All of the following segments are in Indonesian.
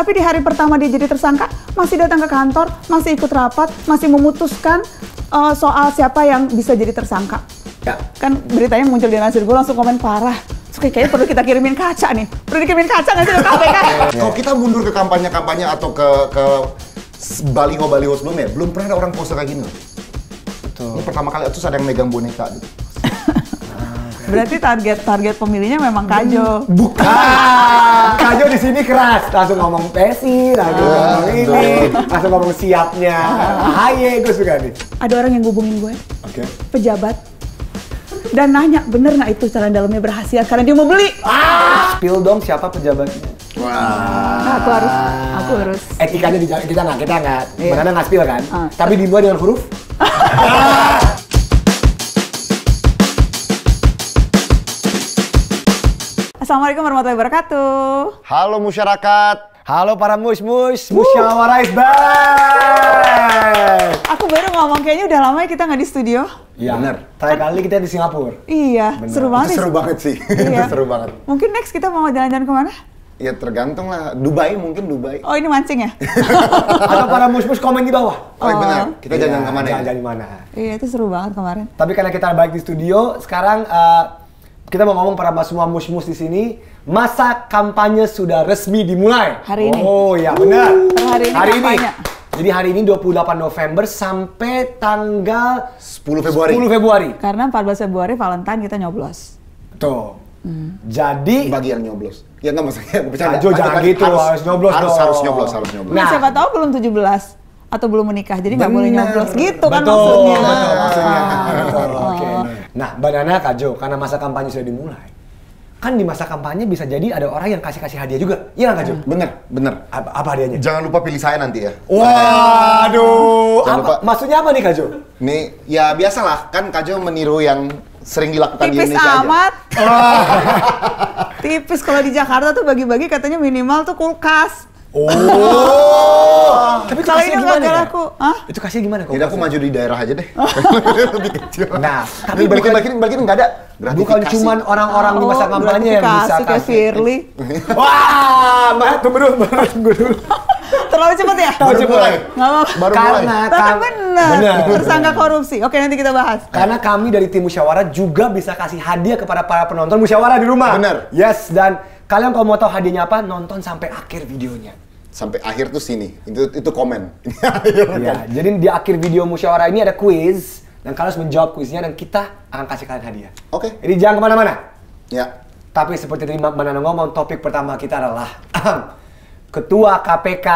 Tapi di hari pertama dia jadi tersangka, masih datang ke kantor, masih ikut rapat, masih memutuskan uh, soal siapa yang bisa jadi tersangka. Ya. Kan beritanya muncul di nasir gue langsung komen parah. Kayak- kayaknya perlu kita kirimin kaca nih. Perlu dikirimin kaca nggak sih ke KPK? Kalau kita mundur ke kampanye-kampanye atau ke ke baliho-baliho sebelumnya, belum pernah ada orang pose kayak gini. loh. Ini pertama kali terus ada yang megang boneka. gitu. Berarti target target pemilihnya memang Kajo. Bukan. Kajo di sini keras, langsung ngomong pesi, langsung ngomong ini, langsung ngomong siapnya. Aye, gue suka nih. Ada orang yang hubungin gue, Oke. pejabat, dan nanya bener nggak itu cara dalamnya berhasil karena dia mau beli. Ah, spill dong siapa pejabatnya. Nah, aku harus, aku harus. Etikanya di kita nggak, kita nggak, Iya. mana nggak spill kan? Ah. Tapi dimulai dengan huruf. Assalamualaikum warahmatullahi wabarakatuh. Halo masyarakat. Halo para mus-mus, musyawarah is back. Aku baru ngomong kayaknya udah lama ya kita nggak di studio. Iya, Bener. Terakhir kali kita di Singapura. Iya, Bener. seru banget. Itu seru banget sih. Iya. Itu seru banget. Mungkin next kita mau jalan-jalan ke mana? Ya tergantung lah. Dubai mungkin Dubai. Oh ini mancing ya? Atau para mus-mus komen di bawah. Oh, iya benar. Kita Iya, jalan ke mana ya? Jalan-jalan di mana? iya itu seru banget kemarin. Tapi karena kita balik di studio, sekarang eh, kita mau ngomong para semua mus-mus di sini, masa kampanye sudah resmi dimulai. Hari ini. Oh iya benar. Per hari ini kampanye. Jadi hari ini 28 November sampai tanggal 10 Februari. 10 Februari. Karena 14 Februari Valentine kita nyoblos. Tuh. Hmm. Jadi Bagi yang nyoblos. Ya nggak maksudnya. aku bercanda. Jangan Pasti- gitu, harus nyoblos harus, dong. Harus nyoblos, harus nyoblos. Nah, Nah. siapa tahu belum 17 atau belum menikah, jadi nggak boleh nyoblos gitu kan betul, maksudnya. Betul, maksudnya. Betul, Oh. Nah, Mbak Nana, Kak Jo, karena masa kampanye sudah dimulai, kan di masa kampanye bisa jadi ada orang yang kasih-kasih hadiah juga. Iya nggak, Kak Jo? Bener, bener. Apa, apa hadiahnya? Jangan lupa pilih saya nanti ya. Waduh, Jangan apa, lupa. maksudnya apa nih Kak Jo? Nih, ya biasalah kan Kajo meniru yang sering dilakukan di Tipis Indonesia aja. amat. Tipis kalau di Jakarta tuh bagi-bagi katanya minimal tuh kulkas. Oh, tapi Kalau ini gimana ya? laku, hah? Itu kasih gimana kok? Jadi aku maju di daerah aja deh. Lebih kecil. Nah, tapi balikin, balikin, balikin nggak ada. Bukan cuman orang-orang di masa Oh, kampanye yang bisa kayak kasih. Firly. Wah, Mbak, tunggu dulu, tunggu dulu. Terlalu cepet ya? Tahu Baru cepet. mulai. Nggak. Baru Karena mulai. Tapi Bener. tersangka korupsi. Oke nanti kita bahas. Karena kami dari tim musyawarah juga bisa kasih hadiah kepada para penonton musyawarah di rumah. Bener. Yes, dan kalian kalau mau tahu hadiahnya apa, nonton sampai akhir videonya. Sampai akhir tuh sini. Itu itu komen. Ya, jadi di akhir video musyawarah ini ada quiz dan kalian harus menjawab quiznya dan kita akan kasih kalian hadiah. Oke. Jadi jangan ke mana-mana. Ya. Tapi seperti tadi Mbak Nana ngomong, topik pertama kita adalah Ketua KPK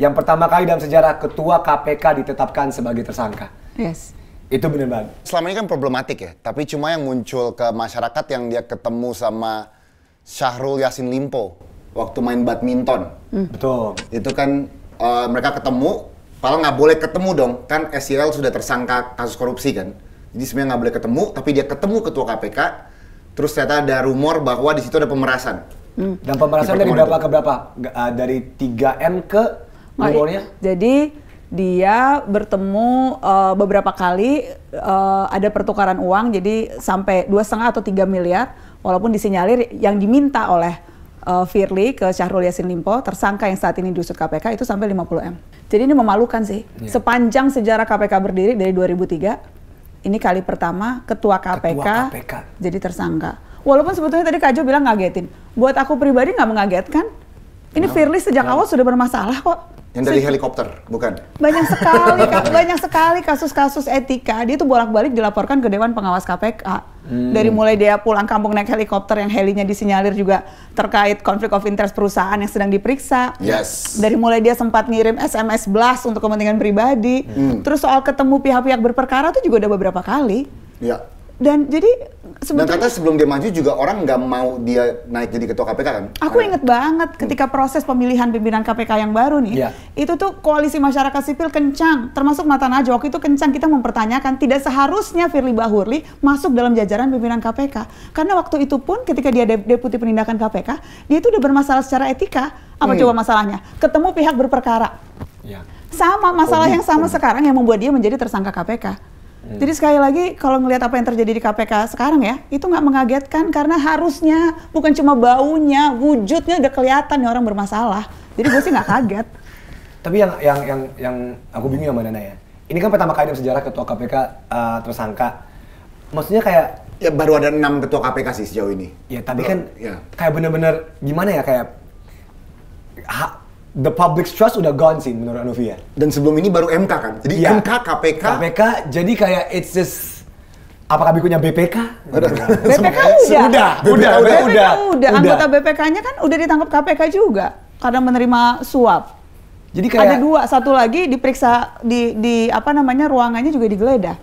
yang pertama kali dalam sejarah Ketua KPK ditetapkan sebagai tersangka. Yes. Itu bener banget. Selama ini kan problematik ya, tapi cuma yang muncul ke masyarakat yang dia ketemu sama Syahrul Yasin Limpo waktu main badminton. Betul. Itu kan eh, mereka ketemu, padahal nggak boleh ketemu dong, kan SCL sudah tersangka kasus korupsi kan. Jadi sebenarnya nggak boleh ketemu, tapi dia ketemu ketua KPK, terus ternyata ada rumor bahwa di situ ada pemerasan. Dan pemerasan dari berapa itu. ke berapa? G- uh, dari 3M ke rumornya? Jadi dia bertemu eh, beberapa kali eh, ada pertukaran uang jadi sampai dua setengah atau 3 miliar walaupun disinyalir yang diminta oleh eh, Firly ke Syahrul Yassin Limpo tersangka yang saat ini diusut KPK itu sampai 50 m. Jadi ini memalukan sih. Iya. Sepanjang sejarah KPK berdiri dari 2003 ini kali pertama ketua KPK, KPK. jadi tersangka. Walaupun sebetulnya tadi Kak Jo bilang ngagetin. Buat aku pribadi nggak mengagetkan. Ini Firly sejak awal sudah bermasalah kok. Yang dari helikopter, bukan? Banyak sekali, banyak sekali kasus-kasus etika. Dia tuh bolak-balik dilaporkan ke Dewan Pengawas KPK. Dari mulai dia pulang kampung naik helikopter yang helinya disinyalir juga terkait konflik of interest perusahaan yang sedang diperiksa. Yes. Dari mulai dia sempat ngirim SMS blast untuk kepentingan pribadi. Terus soal ketemu pihak-pihak berperkara tuh juga udah beberapa kali. Ya. Dan jadi Dan sebetulnya katanya sebelum dia maju juga orang nggak mau dia naik jadi ketua KPK kan? Aku inget banget ketika proses pemilihan pimpinan KPK yang baru nih, Iya. itu tuh koalisi masyarakat sipil kencang, termasuk Mata Najwa waktu itu kencang kita mempertanyakan tidak seharusnya Firly Bahurli masuk dalam jajaran pimpinan KPK. Karena waktu itu pun ketika dia de- deputi penindakan KPK, dia itu udah bermasalah secara etika. Apa coba masalahnya? Ketemu pihak berperkara. Ya. Sama masalah Oh, yang sama gitu. sekarang yang membuat dia menjadi tersangka KPK. Jadi sekali lagi kalau ngelihat apa yang terjadi di KPK sekarang ya, itu nggak mengagetkan karena harusnya bukan cuma baunya, wujudnya udah kelihatan nih orang bermasalah. Jadi gue sih nggak kaget. Tapi yang yang yang yang aku bingung sama Nana ya. Ini kan pertama kali dalam sejarah ketua KPK uh, tersangka. Maksudnya kayak Ya baru ada enam ketua KPK sih sejauh ini. ya tapi kan Ya. kayak bener-bener gimana ya kayak ha- the public's trust udah gone sih menurut Anovi ya. Dan sebelum ini baru MK kan. Jadi Iya. MK, KPK, KPK jadi kayak it's just apakah berikutnya BPK? BPK udah. Udah, BPK udah, udah. BPK udah. Anggota BPK-nya kan udah ditangkap KPK juga karena menerima suap. Jadi kayak Ada dua, satu lagi diperiksa di di apa namanya ruangannya juga digeledah.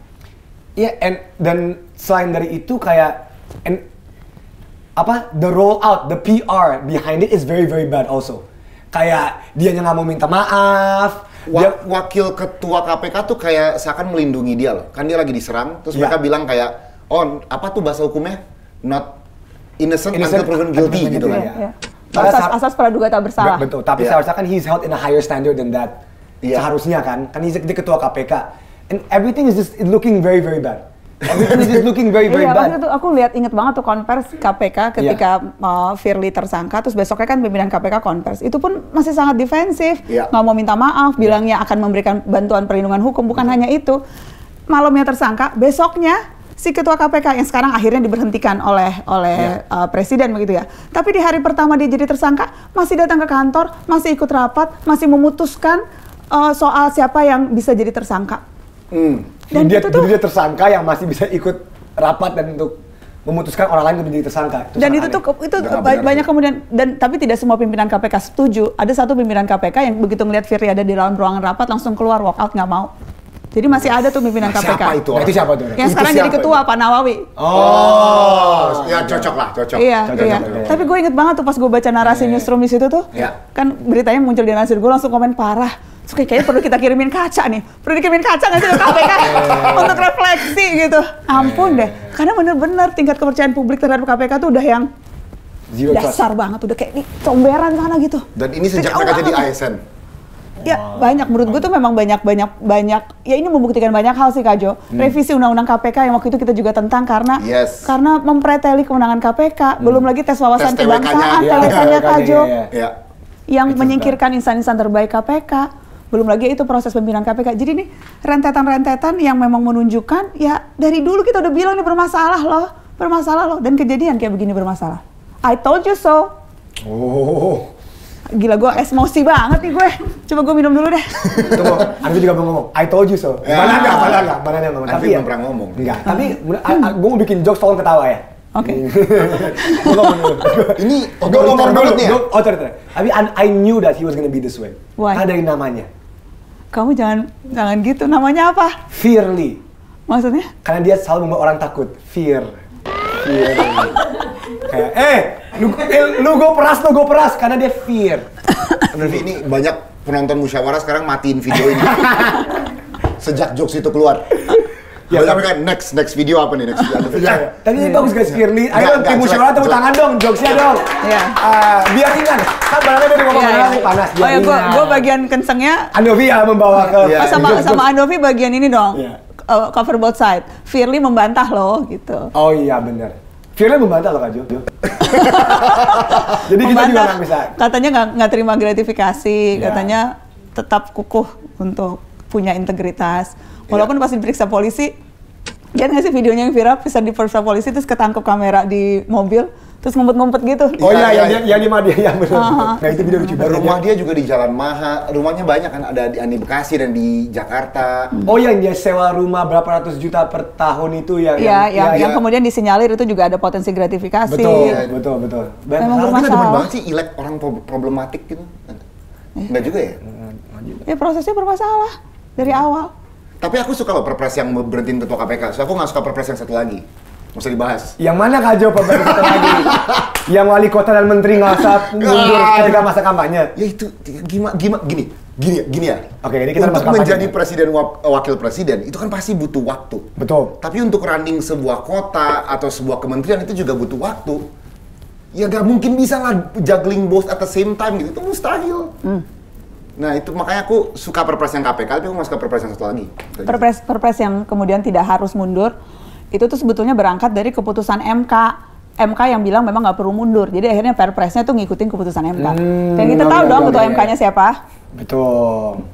Iya, and dan selain dari itu kayak and apa the roll out, the PR behind it is very very bad also. Kayak dia nggak mau minta maaf, Wa- dia wakil ketua KPK tuh kayak seakan melindungi dia loh. Kan dia lagi diserang, terus Iya. mereka bilang kayak, oh apa tuh bahasa hukumnya? Not innocent, Innocent until proven guilty gitu kan. Iya. Ya. Pada Asas, saat- asas praduga tak bersalah. Be- Betul, tapi Iya. seharusnya kan he's held in a higher standard than that. Iya. Seharusnya kan, kan he's dia ketua KPK. And everything is just looking very very bad. Everything is looking very very Iya, bad. itu aku lihat inget banget tuh konvers KPK ketika Iya. uh, Firly tersangka, terus besoknya kan pimpinan KPK konvers. Itu pun masih sangat defensif, Iya. nggak mau minta maaf, bilangnya akan memberikan bantuan perlindungan hukum. Bukan hanya itu, malamnya tersangka, besoknya si ketua KPK yang sekarang akhirnya diberhentikan oleh oleh Iya. uh, presiden begitu ya. Tapi di hari pertama dia jadi tersangka, masih datang ke kantor, masih ikut rapat, masih memutuskan uh, soal siapa yang bisa jadi tersangka. Hmm. Dan dia, itu tuh- jadi dia tersangka yang masih bisa ikut rapat dan untuk memutuskan orang lain untuk menjadi tersangka. dan sangat itu tuh aneh. ke- itu benar banyak kemudian dan tapi tidak semua pimpinan KPK setuju. Ada satu pimpinan KPK yang begitu ngelihat Firly ada di dalam ruangan rapat langsung keluar walk out nggak mau. Jadi masih ada tuh pimpinan Nah, KPK. siapa itu Nah, itu siapa tuh? Yang Itu sekarang jadi ketua Pak Nawawi. Oh, ya cocok lah, cocok. Iya, cocok, iya. cocok. Tapi gue inget banget tuh pas gue baca narasi newsroom di situ tuh, Iya. kan beritanya muncul di narasi, gue langsung komen parah. Kayaknya perlu kita kirimin kaca nih, perlu dikirimin kaca nggak sih ke KPK untuk refleksi gitu. Ampun deh, karena bener-bener tingkat kepercayaan publik terhadap KPK tuh udah yang Zero trust. dasar banget, udah kayak di comberan sana gitu. Dan ini sejak mereka jadi. ASN. Ya banyak menurut gue tuh memang banyak banyak banyak ya ini membuktikan banyak hal sih Kak Jo. Revisi undang-undang KPK yang waktu itu kita juga tentang karena Yes. karena mempreteli kewenangan KPK, belum lagi tes wawasan kebangsaan, Iya, TWK-nya Kak TWK-nya, Jo, iya, Ya. yang menyingkirkan insan-insan terbaik KPK. Belum lagi itu proses pimpinan KPK. Jadi ini rentetan-rentetan yang memang menunjukkan ya dari dulu kita udah bilang ini bermasalah loh, bermasalah loh dan kejadian kayak begini bermasalah. I told you so. Oh. Gila gue emosi banget nih gue. Coba gue minum dulu deh. Tunggu, Arfi juga belum ngomong. I told you so. Ya. Mana enggak, mana enggak, mana enggak. Arfi Tapi belum ya, pernah ngomong. Enggak, tapi gue mau bikin jokes tolong ketawa ya. Oke. Ini Gue ngomong otoriter dulu. nih ya. Gue otoriter. Tapi I, I knew that he was gonna be this way. Why? Karena dari namanya. Kamu jangan jangan gitu. Namanya apa? Fearly. Maksudnya? Karena dia selalu membuat orang takut. Fear. Fear. Kayak, eh, lu, eh, lu gue peras, lu gue peras. Karena dia fear. Tapi ini banyak penonton musyawarah sekarang matiin video ini. Sejak jokes itu keluar. Ya, tapi- kan next next video apa nih next video? Ya, tapi ini bagus guys, Firly. Ayo tim musyawarah tepuk tangan dong, jokesnya dong. Iya. Ah, biar ringan. Kan barangnya tadi ngomong Iya, panas, iya. panas. Oh ya, gua, gua bagian kencengnya Andovi ya membawa ke Iya, oh, sama sama Andovi bagian ini dong. Iya. Uh, cover both side. Firly membantah loh gitu. Oh iya benar. Firly membantah loh Kak Jo. Jadi kita juga nggak bisa. Katanya nggak nggak terima gratifikasi, Iya. katanya tetap kukuh untuk punya integritas. Iya. Walaupun pas diperiksa polisi, lihat nggak sih videonya yang viral, bisa diperiksa polisi terus ketangkep kamera di mobil, terus ngumpet-ngumpet gitu. Oh Iya, iya, iya, yang, yang di Madia, yang benar. Nah itu video lucu banget. Rumah dia juga di Jalan Maha, rumahnya banyak kan ada di Andi Bekasi dan di Jakarta. Oh yang dia sewa rumah berapa ratus juta per tahun itu ya? Iya, yang, ya, yang ya. kemudian disinyalir itu juga ada potensi gratifikasi. Betul, Iya. betul, betul. Memang Banyak hal. Kita demen banget sih ilek orang pro- problematik gitu. Enggak juga ya? Ya prosesnya bermasalah dari awal. Tapi aku suka loh perpres yang berhentiin ketua KPK. So aku nggak suka perpres yang satu lagi. Nggak usah dibahas. Yang mana Kak Jo pembantu kita lagi? yang wali kota dan menteri nggak usah mundur ketika masa kampanye. Ya itu gimana gimana gini gini ya gini ya. Oke, ini kita untuk masuk kampanye. menjadi presiden wa- wakil presiden itu kan pasti butuh waktu. Betul. Tapi untuk running sebuah kota atau sebuah kementerian itu juga butuh waktu. Ya gak mungkin bisa lah juggling both at the same time gitu. Itu mustahil. Nah itu makanya aku suka perpres yang KPK, tapi aku nggak suka perpres yang satu lagi. Perpres perpres yang kemudian tidak harus mundur itu tuh sebetulnya berangkat dari keputusan MK MK yang bilang memang nggak perlu mundur. Jadi akhirnya Perpresnya tuh ngikutin keputusan MK. Hmm, Dan kita tahu dong ketua iya, MK-nya iya. siapa. Betul.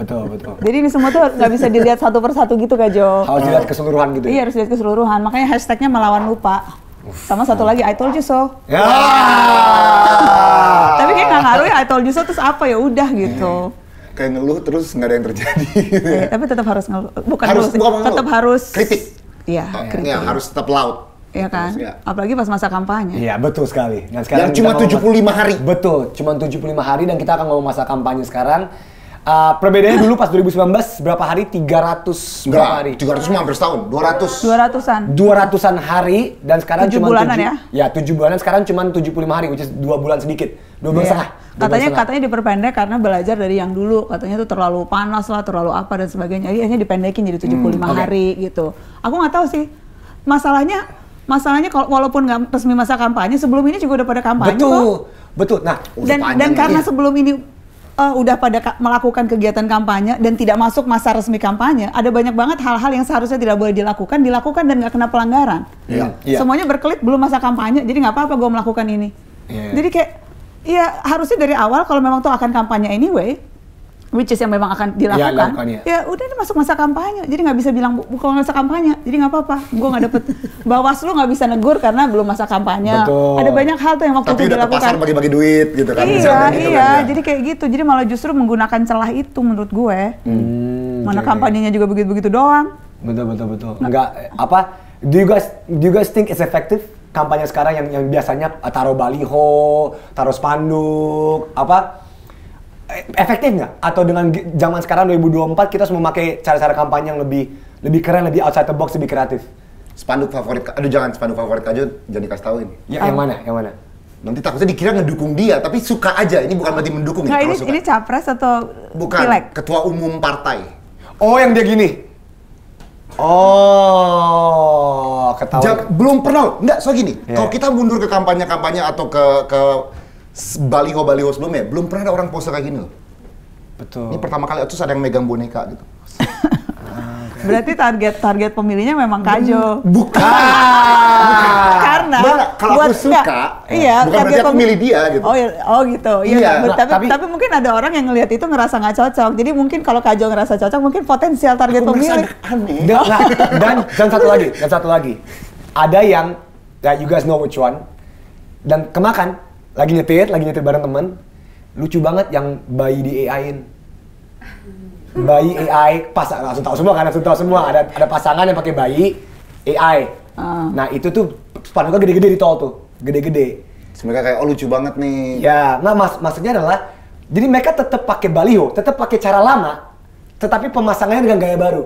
betul, betul. Jadi ini semua tuh nggak bisa dilihat satu persatu gitu Kak Jo. Harus dilihat keseluruhan gitu Iya ya. harus lihat keseluruhan. Makanya hashtagnya melawan lupa. Sama satu lagi I told you so. Ya. Tapi kayak nggak ngaruh ya I told you so terus apa ya udah gitu. Kayak ngeluh terus nggak ada yang terjadi. Iya, tapi tetap harus ngeluh. Bukan Harus- ngeluh sih, bukan ngeluh. tetap harus Kritik. Iya, Ya, kritik. harus tetap laut. Iya kan? Harus, ya. Apalagi pas masa kampanye. Iya, betul sekali. Dan Yang kita cuma ngomong 75 hari. Betul, cuma 75 hari dan kita akan ngomong masa kampanye sekarang. Uh, perbedaannya dulu pas 2019 berapa hari? 300 berapa hari? 300 mah hampir setahun. 200. 200-an. 200-an hari dan sekarang Tujuh cuma bulanan tujuh- ya? Ya, 7 bulanan sekarang cuma 75 hari, which is 2 bulan sedikit. 2 bulan Iya. setengah. Dua bulan Katanya setengah. katanya diperpendek karena belajar dari yang dulu. Katanya tuh terlalu panas lah, terlalu apa dan sebagainya. Jadi akhirnya dipendekin jadi 75 Hmm, oke. hari gitu. Aku nggak tahu sih. Masalahnya masalahnya kalau walaupun nggak resmi masa kampanye, sebelum ini juga udah pada kampanye kok. Betul. Betul. Nah, dan dan karena Iya. sebelum ini eh, udah pada ka- melakukan kegiatan kampanye dan tidak masuk masa resmi kampanye, ada banyak banget hal-hal yang seharusnya tidak boleh dilakukan, dilakukan dan nggak kena pelanggaran. Iya. Iya. Semuanya berkelit belum masa kampanye, jadi nggak apa-apa gue melakukan ini. Iya. Jadi kayak, ya harusnya dari awal kalau memang tuh akan kampanye anyway, which is yang memang akan dilakukan, dilakukan, iya. ya udah ini masuk masa kampanye, jadi nggak bisa bilang "Bu- bukan masa kampanye, jadi nggak apa-apa, gue nggak dapet Bawaslu nggak bisa negur karena belum masa kampanye. Betul. Ada banyak hal tuh yang waktu Tapi itu udah dilakukan. pasar bagi-bagi duit gitu kan. Iya, gitu iya. kan, ya. Jadi kayak gitu. Jadi malah justru menggunakan celah itu menurut gue. Hmm, Mana oke. kampanyenya juga begitu-begitu doang. Betul betul betul. Enggak eh, apa? Do you guys do you guys think it's effective kampanye sekarang yang yang biasanya eh, taruh baliho, taruh spanduk, apa? Eh, Efektif nggak? Atau dengan zaman sekarang 2024 kita semua memakai cara-cara kampanye yang lebih lebih keren, lebih outside the box, lebih kreatif? Spanduk favorit, aduh jangan spanduk favorit aja jangan dikasih tahuin. Ya, yang mana? Yang mana? Nanti takutnya dikira ngedukung dia, tapi suka aja. Ini bukan berarti mendukung ya ini suka. ini capres atau bukan pileg? ketua umum partai. Oh, yang dia gini. Oh, ketahuan. Ja- belum pernah, enggak, so gini. Iya. Kalau kita mundur ke kampanye-kampanye atau ke ke baliho-baliho sebelumnya, belum pernah ada orang pose kayak gini loh. Betul. Ini pertama kali terus ada yang megang boneka gitu. Berarti target target pemilihnya memang Kajo. Bukan. Karena Enggak, kalau aku buat- suka, enggak, iya, bukan berarti target aku milih dia gitu. Oh, iya, oh gitu. Iya, Iya. Nah, tapi, tapi- tapi mungkin ada orang yang ngelihat itu ngerasa nggak cocok. Jadi mungkin kalau Kajo ngerasa cocok, mungkin potensial target Aku pemilih. aneh. Dan, nah, dan, dan satu lagi, dan satu lagi. Ada yang, ya you guys know which one. Dan kemakan, lagi nyetir, lagi nyetir bareng temen. Lucu banget yang bayi di AI-in. Bayi AI, pas langsung tahu semua kan, langsung tahu semua. Ada ada pasangan yang pakai bayi AI. Ah. Nah itu tuh spanduknya gede-gede di tol tuh, gede-gede. Mereka kayak oh lucu banget nih. Ya, nah mas maksudnya adalah, jadi mereka tetap pakai baliho, tetap pakai cara lama, tetapi pemasangannya dengan gaya baru.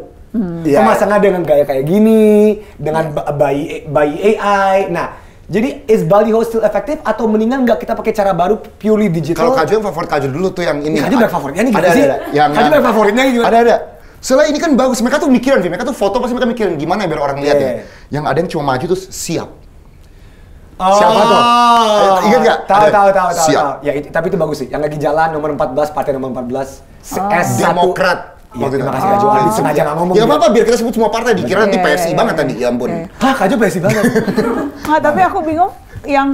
Iya. Pemasangan dengan gaya kayak gini, dengan ba- bayi bayi AI. Nah, jadi is baliho still efektif atau mendingan nggak kita pakai cara baru purely digital? Kalau Kaju yang favorit Kaju dulu tuh yang ini. Ya, Kaju banyak favoritnya nih, ada, gimana ada, sih? ada. Yang Kaju favoritnya gimana? Ada ada. Soalnya ini kan bagus, mereka tuh mikirin, mereka tuh foto pasti mereka mikirin gimana biar orang lihat ya. Yang ada yang cuma maju terus siap. Oh, Siapa tuh? Eh, ingat nggak? Tahu tahu tahu tahu. Siap. tahu. Ya itu, tapi itu bagus sih. Yang lagi jalan nomor 14 partai nomor 14 Oh. S1 Demokrat. Iya, itu. terima kasih Kak Jo. Oh. Aduh, sengaja nggak ngomong. Ya apa-apa biar kita sebut semua partai dikira nanti Iya, PSI iya, banget iya. tadi, ya ampun. Hah, Kak Jo basi banget. Nggak, tapi aku bingung yang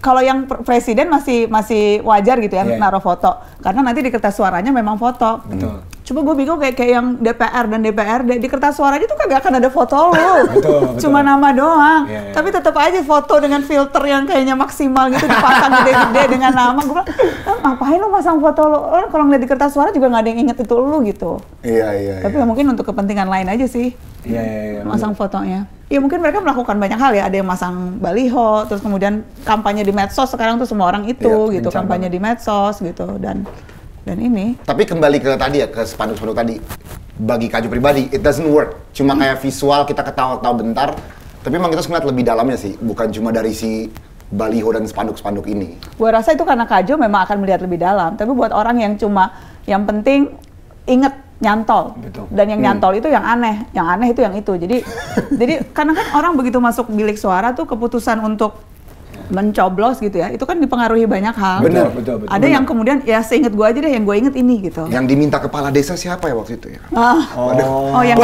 kalau yang pr- presiden masih masih wajar gitu ya Iya. naruh foto karena nanti di kertas suaranya memang foto. Betul. Coba gue bingung kayak kayak yang DPR dan DPRD di kertas suaranya tuh kagak akan ada foto. Betul, betul. Cuma nama doang. Iya, iya. Tapi tetap aja foto dengan filter yang kayaknya maksimal gitu dipasang gede-gede dengan nama. Gue bilang, "Ah, ngapain lu pasang foto lu? Orang kalau ngeliat di kertas suara juga nggak ada yang inget itu lu gitu. Iya, iya, Tapi iya. ya mungkin untuk kepentingan lain aja sih Iya, iya, iya. masang fotonya. Ya mungkin mereka melakukan banyak hal ya. Ada yang masang baliho, terus kemudian kampanye di medsos sekarang tuh semua orang itu Iya, gitu, kampanye di medsos gitu dan dan ini. Tapi kembali ke tadi ya, ke spanduk-spanduk tadi. Bagi Kaju pribadi, it doesn't work. Cuma kayak visual kita ketawa-ketawa bentar. Tapi memang kita harus ngeliat lebih dalamnya sih. Bukan cuma dari si baliho dan spanduk-spanduk ini. Gue rasa itu karena Kajo memang akan melihat lebih dalam. Tapi buat orang yang cuma yang penting inget nyantol Betul. dan yang nyantol itu yang aneh, yang aneh itu yang itu. Jadi jadi karena kan orang begitu masuk bilik suara tuh keputusan untuk mencoblos gitu ya, itu kan dipengaruhi banyak hal. Benar, betul, betul. Ada yang kemudian ya seinget gue aja deh, yang gue inget ini gitu. Yang diminta kepala desa siapa ya waktu itu ya? Ah, Oh, Oh, yang-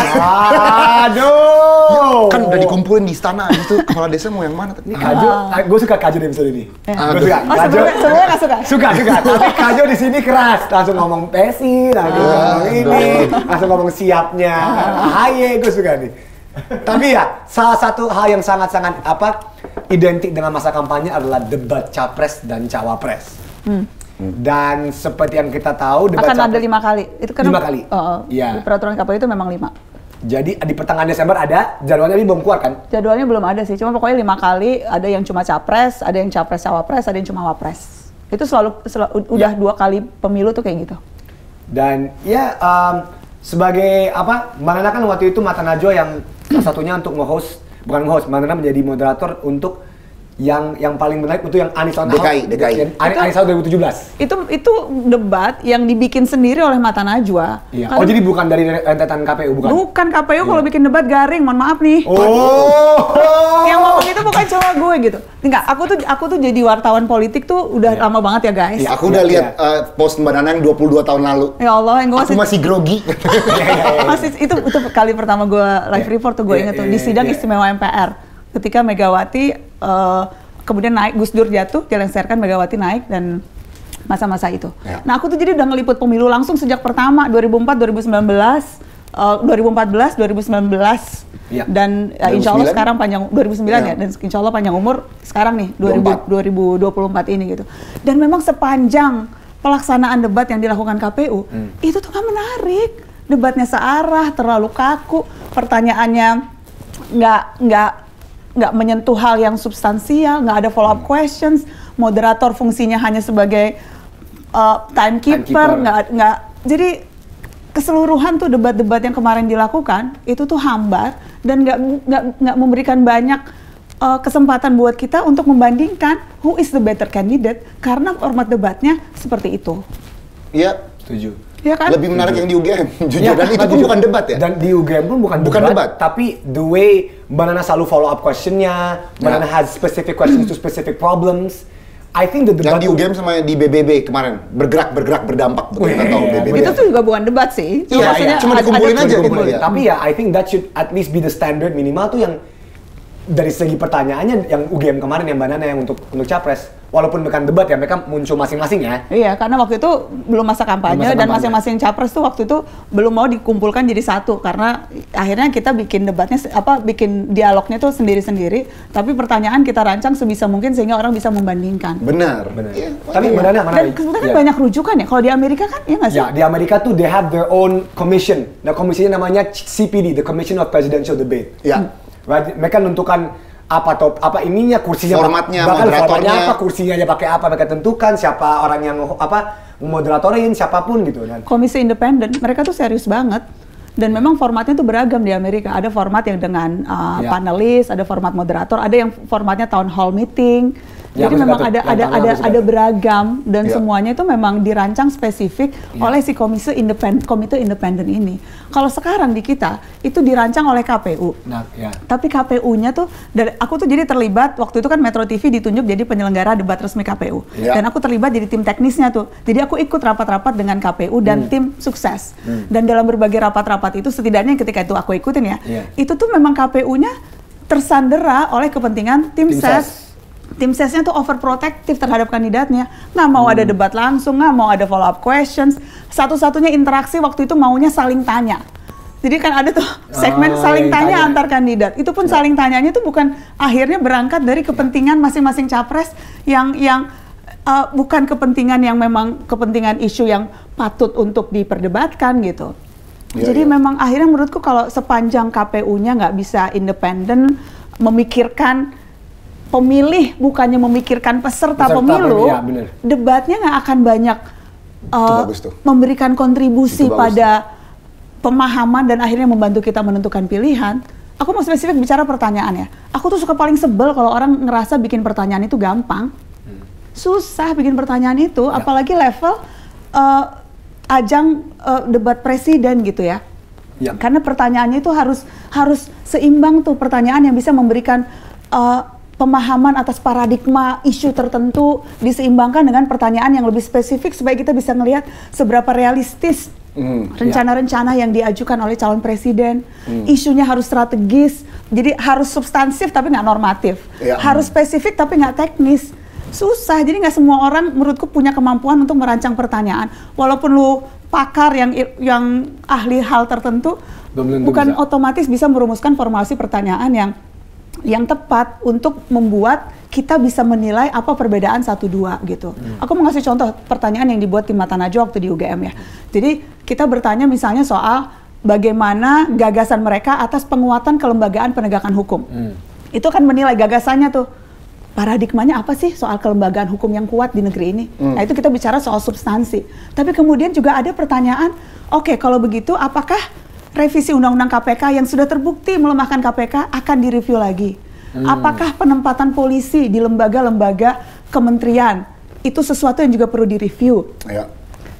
aduh. Kan udah dikumpulin di istana, habis itu kepala desa mau yang mana? Ini Kajo, gue suka Kajo di episode ini. Eh. Gue suka. Oh, Kajo, sebelumnya, sebelumnya gak suka? suka suka. Tapi Kajo di sini keras, langsung ngomong pesi, langsung ngomong ini, langsung ngomong siapnya. Ahaye, gue suka nih. Tapi ya, salah satu hal yang sangat-sangat apa identik dengan masa kampanye adalah debat capres dan cawapres. Dan seperti yang kita tahu, debat akan ada capres- lima kali. Itu kan Lima kali? Oh. Iya. Di peraturan KPU itu memang lima. Jadi di pertengahan Desember ada, jadwalnya ini belum keluar kan? Jadwalnya belum ada sih, cuma pokoknya lima kali. Ada yang cuma capres, ada yang capres cawapres, ada yang cuma wapres. Itu selalu, selalu udah dua kali pemilu tuh kayak gitu. Dan ya em, sebagai apa? Mbak Nana kan waktu itu Mata Najwa yang satunya untuk nge-host, bukan nge-host, Mbak Nana menjadi moderator untuk yang yang paling menarik itu yang Anis on DKI, DKI. yang Ani- Anis Out 2017. Itu itu debat yang dibikin sendiri oleh Mata Najwa. Iya. Karena Oh jadi bukan dari rentetan KPU bukan? bukan KPU kalau bikin debat garing, mohon maaf nih. Oh. Yang ngomong itu bukan cuma gue gitu. Enggak, aku tuh aku tuh jadi wartawan politik tuh udah Iya. lama banget ya guys. Iya. Aku udah lihat eh, post Mbak Nana yang 22 tahun lalu. Ya Allah, yang gue Aku masih grogi. masih itu itu kali pertama gue live Iya. report tuh gue Iya, inget tuh iya, di sidang iya. istimewa MPR ketika Megawati eh, kemudian naik Gus Dur jatuh dilengsarkan Megawati naik dan masa-masa itu. Ya. Nah aku tuh jadi udah ngeliput pemilu langsung sejak pertama 2004 2019 eh, 2014 2019 Iya. dan eh, insya Allah 2009? sekarang panjang 2009 ya. Ya. dan insya Allah panjang umur sekarang nih 24. 2000, 2024 ini gitu. Dan memang sepanjang pelaksanaan debat yang dilakukan KPU Hmm. itu tuh nggak menarik. Debatnya searah, terlalu kaku, pertanyaannya nggak nggak nggak menyentuh hal yang substansial, nggak ada follow up Hmm. questions. Moderator fungsinya hanya sebagai uh, timekeeper, nggak nggak. Jadi keseluruhan tuh debat-debat yang kemarin dilakukan itu tuh hambar dan nggak nggak nggak memberikan banyak uh, kesempatan buat kita untuk membandingkan who is the better candidate karena format debatnya seperti itu. Iya, Setuju. Ya kan? lebih menarik yang di UGM. Jujur, Ya, dan itu pun jujur. bukan debat ya. Dan di UGM pun bukan, Bukan debat. Tapi the way Mbak Nana selalu follow up questionnya, Mbak Ya. Nana has specific questions to specific problems. I think the debat yang di UGM sama di BBB kemarin bergerak bergerak berdampak betul tahu iya, BBB. itu tuh juga bukan debat sih. Iya, maksudnya iya. Cuma ada- dikumpulin aja gitu Dikumpulin. ya. Tapi ya I think that should at least be the standard minimal tuh yang dari segi pertanyaannya yang UGM kemarin yang Mbak Nana yang untuk untuk capres walaupun bukan debat ya mereka muncul masing-masing ya. Iya, karena waktu itu belum masa kampanye Belum masa dan masing-masing capres tuh waktu itu belum mau dikumpulkan jadi satu karena akhirnya kita bikin debatnya apa bikin dialognya tuh sendiri-sendiri, tapi pertanyaan kita rancang sebisa mungkin sehingga orang bisa membandingkan. Benar. Benar. Iya. Tapi Mbak Nana mana? Dan sebenarnya kan Ya. banyak rujukan ya. Kalau di Amerika kan ya nggak sih? Ya, di Amerika tuh they have their own commission. Nah, komisinya namanya CPD, the Commission of Presidential Debate. Ya. Right? Mereka menentukan apa top apa ininya kursinya Formatnya, bahkan moderatornya. formatnya apa kursinya aja pakai apa mereka tentukan siapa orang yang apa moderatorin siapa pun gitu dan Komisi independen, mereka tuh serius banget. Dan memang formatnya tuh beragam di Amerika. Ada format yang dengan uh, Ya. panelis, ada format moderator, ada yang formatnya town hall meeting. Ya, Jadi memang ada ada ada ada beragam dan Ya. semuanya itu memang dirancang spesifik Ya. oleh si komisi independen komite independen ini. Kalau sekarang di kita itu dirancang oleh KPU. nah ya Tapi KPU-nya tuh, dari, aku tuh jadi terlibat, waktu itu kan Metro TV ditunjuk jadi penyelenggara debat resmi KPU. Ya. Dan aku terlibat jadi tim teknisnya tuh. Jadi aku ikut rapat-rapat dengan KPU dan tim sukses. Dan dalam berbagai rapat-rapat itu, setidaknya ketika itu aku ikutin ya, Iya. itu tuh memang KPU-nya tersandera oleh kepentingan tim, Tim ses. ses. Tim sesnya tuh overprotective terhadap kandidatnya. Nggak mau ada debat langsung, nggak mau ada follow up questions. Satu-satunya interaksi waktu itu maunya saling tanya. Jadi kan ada tuh segmen Oh, saling yang tanya tanya. antar kandidat. Itu pun saling tanyanya tuh bukan akhirnya berangkat dari kepentingan masing-masing capres yang yang uh, bukan kepentingan yang memang kepentingan isu yang patut untuk diperdebatkan gitu. Iya, Jadi iya. memang akhirnya menurutku kalau sepanjang KPU-nya nggak bisa independen memikirkan pemilih bukannya memikirkan peserta, Peserta pemilu, ya, bener. debatnya nggak akan banyak uh, tuh. memberikan kontribusi Itu pada pemahaman dan akhirnya membantu kita menentukan pilihan. Aku mau spesifik bicara pertanyaannya. Aku tuh suka paling sebel kalau orang ngerasa bikin pertanyaan itu gampang. Susah bikin pertanyaan itu, Ya. apalagi level uh, ajang uh, debat presiden gitu ya. Ya. Karena pertanyaannya itu harus harus seimbang tuh pertanyaan yang bisa memberikan uh, pemahaman atas paradigma isu tertentu diseimbangkan dengan pertanyaan yang lebih spesifik supaya kita bisa melihat seberapa realistis Hmm, rencana-rencana yang diajukan oleh calon presiden. Hmm. Isunya harus strategis, jadi harus substansif tapi nggak normatif. Ya. Harus spesifik tapi nggak teknis. Susah, jadi nggak semua orang menurutku punya kemampuan untuk merancang pertanyaan. Walaupun lu pakar yang yang ahli hal tertentu, Belum bukan bisa. otomatis bisa merumuskan formulasi pertanyaan yang yang tepat untuk membuat kita bisa menilai apa perbedaan satu dua gitu. Aku mau ngasih contoh pertanyaan yang dibuat tim Mata Najwa waktu di UGM ya. Jadi kita bertanya misalnya soal bagaimana gagasan mereka atas penguatan kelembagaan penegakan hukum. Itu kan menilai gagasannya tuh paradigmanya apa sih soal kelembagaan hukum yang kuat di negeri ini? Nah itu kita bicara soal substansi. Tapi kemudian juga ada pertanyaan, oke kalau begitu apakah revisi undang-undang KPK yang sudah terbukti melemahkan KPK akan direview lagi? Apakah penempatan polisi di lembaga-lembaga kementerian itu sesuatu yang juga perlu direview? Ya.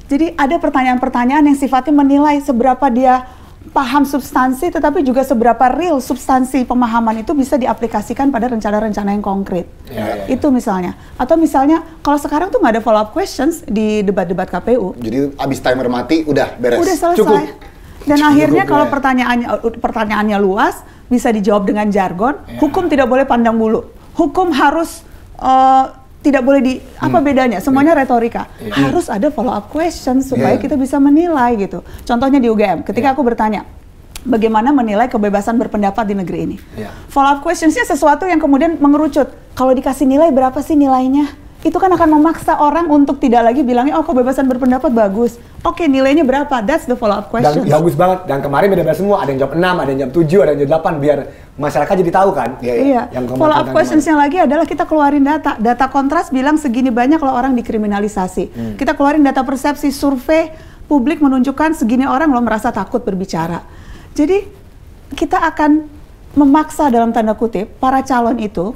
Jadi ada pertanyaan-pertanyaan yang sifatnya menilai seberapa dia paham substansi, tetapi juga seberapa real substansi pemahaman itu bisa diaplikasikan pada rencana-rencana yang konkret. Ya, ya, ya. Itu misalnya. Atau misalnya kalau sekarang tuh nggak ada follow up questions di debat-debat KPU, Jadi abis timer mati udah beres. udah selesai. Cukup. Dan Cukup, akhirnya kalau ya. pertanyaannya pertanyaannya luas bisa dijawab dengan jargon. Ya. Hukum tidak boleh pandang bulu. Hukum harus eh, tidak boleh di apa Hmm. bedanya? Semuanya retorika. Harus ada follow up question supaya Iya. kita bisa menilai gitu. Contohnya di UGM, ketika Iya. aku bertanya bagaimana menilai kebebasan berpendapat di negeri ini. Iya. Follow up questionsnya sesuatu yang kemudian mengerucut. Kalau dikasih nilai berapa sih nilainya? Itu kan akan memaksa orang untuk tidak lagi bilangnya oh kebebasan berpendapat bagus. Oke nilainya berapa? That's the follow up Dan question. bagus banget. Dan kemarin beda-beda semua. Ada yang jawab 6, ada yang jawab 7, ada yang jawab 8 biar masyarakat jadi tahu kan. Iya, Iya. Yang Follow up questions yang lagi adalah kita keluarin data. Data kontras bilang segini banyak loh orang dikriminalisasi. Hmm. Kita keluarin data persepsi survei publik menunjukkan segini orang loh merasa takut berbicara. Jadi kita akan memaksa dalam tanda kutip para calon itu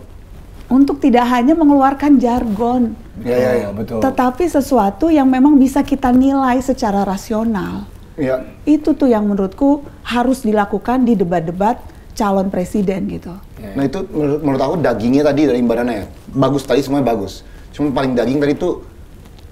untuk tidak hanya mengeluarkan jargon, Iya, iya, iya. betul. tetapi sesuatu yang memang bisa kita nilai secara rasional. Iya. Itu tuh yang menurutku harus dilakukan di debat-debat calon presiden gitu. Nah itu menurut, menurut aku dagingnya tadi dari Mbak Nana ya. Bagus tadi semuanya bagus. Cuma paling daging tadi tuh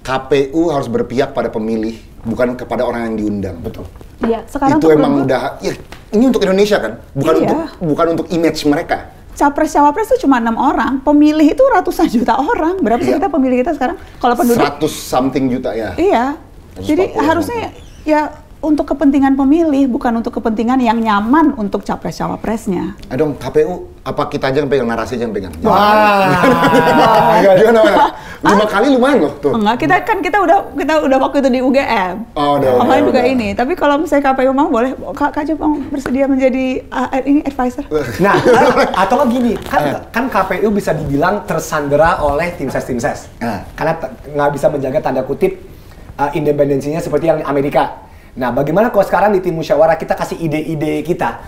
KPU harus berpihak pada pemilih, bukan kepada orang yang diundang. Betul. Iya, sekarang itu tuh emang udah ya, ini untuk Indonesia kan, bukan Iya. untuk bukan untuk image mereka. Capres cawapres itu cuma enam orang, pemilih itu ratusan juta orang. Berapa sih Iya. kita pemilih kita sekarang? Kalau penduduk? 100 something juta ya. Iya. 140 Jadi harusnya ya untuk kepentingan pemilih, bukan untuk kepentingan yang nyaman untuk capres cawapresnya. Eh dong KPU apa kita aja yang pegang narasi aja yang pegang? Wah. Gimana? Lima kali lumayan loh tuh. Enggak, kita kan kita udah kita udah waktu itu di UGM. Oh, udah, Makanya udah, juga udah. ini. Tapi kalau misalnya KPU mau boleh, Kak, Kak Jo mau bersedia menjadi uh, ini advisor. Nah, atau kan gini, kan, kan KPU bisa dibilang tersandera oleh tim ses tim ses, Ah. karena nggak bisa menjaga tanda kutip uh, independensinya seperti yang Amerika. Nah, bagaimana kalau sekarang di tim musyawarah kita kasih ide-ide kita,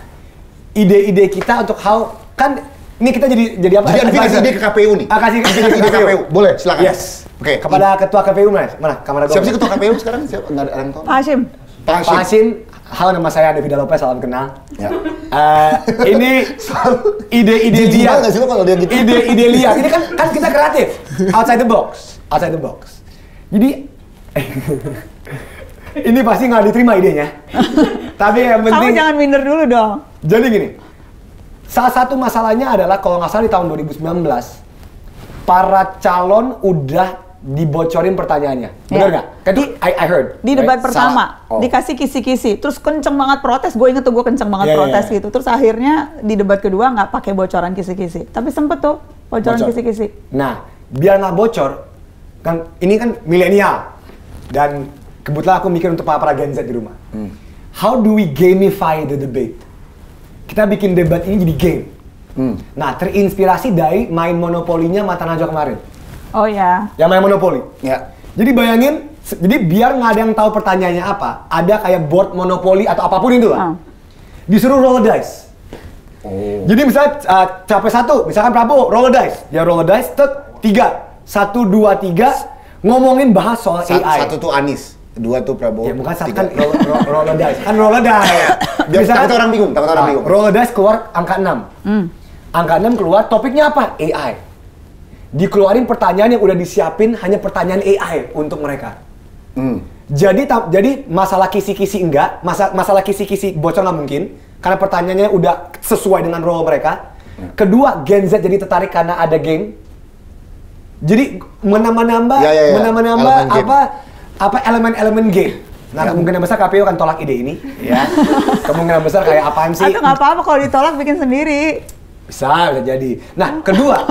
ide-ide kita untuk how kan ini kita jadi jadi apa? Jadi kasih Advisor. ide ke KPU nih. Ah, kasih ide ke ide ke KPU. Boleh, silakan. Yes. Oke. Kepada ketua KPU mana? Mana? Kamar Siapa sih ketua KPU sekarang? Siapa? Nggak ada tahu. Pak Hashim. Pak Pak Hashim. Hasim, halo nama saya Devida Lopez, salam kenal. Ya. Eh, ini ide-ide Jijik liar. banget nggak sih lo kalau dia gitu? Ide-ide liar. Ini kan kan kita kreatif. Outside the box. Outside the box. Jadi ini pasti nggak diterima idenya. Tapi yang Kamu penting jangan minder dulu dong. jadi gini. Salah satu masalahnya adalah kalau nggak salah di tahun 2019 para calon udah dibocorin pertanyaannya. Benar Ya. nggak? Kan itu I, I heard. Di debat right? pertama Salah. Oh. dikasih kisi-kisi, terus kenceng banget protes. Gue inget tuh gue kenceng banget Iya, iya, protes iya. gitu. Terus akhirnya di debat kedua nggak pakai bocoran kisi-kisi. Tapi sempet tuh bocoran Bocor. kisi-kisi. Nah, biar nggak bocor, kan ini kan milenial dan kebetulan aku mikir untuk para para Gen Z di rumah. How do we gamify the debate? Kita bikin debat ini jadi game. Hmm. Nah, terinspirasi dari main monopolinya Mata Najwa kemarin. Oh ya. Yang main monopoli. Ya. Jadi bayangin, jadi biar nggak ada yang tahu pertanyaannya apa, ada kayak board monopoli atau apa pun itu Ah. lah. Disuruh roll dice. Oh. Jadi misalnya uh, capek satu, misalkan Prabowo, roll dice. Dia roll dice, tet, tiga. Satu, dua, tiga, ngomongin bahas soal Sa- AI. Satu tuh Anis, dua tuh Prabowo. Ya bukan satu, kan roll, roll, roll dice. Kan roll dice. Biar takut orang bingung, takut orang ah, bingung. Roll dice keluar angka 6. Angka 6 keluar, topiknya apa? AI. Dikeluarin pertanyaan yang udah disiapin hanya pertanyaan AI untuk mereka. Hmm. Jadi ta- jadi masalah kisi-kisi enggak, masa, masalah kisi-kisi bocor nggak mungkin karena pertanyaannya udah sesuai dengan role mereka. Kedua, Gen Z jadi tertarik karena ada game. Jadi menambah-nambah, Ya, ya, ya. menambah-nambah Elemen game. Apa apa elemen-elemen game. Nah, Ya. kemungkinan besar KPU akan tolak ide ini, ya. kemungkinan besar kayak apaan sih? Atau nggak apa-apa kalau ditolak bikin sendiri. Bisa, bisa jadi. Nah, kedua.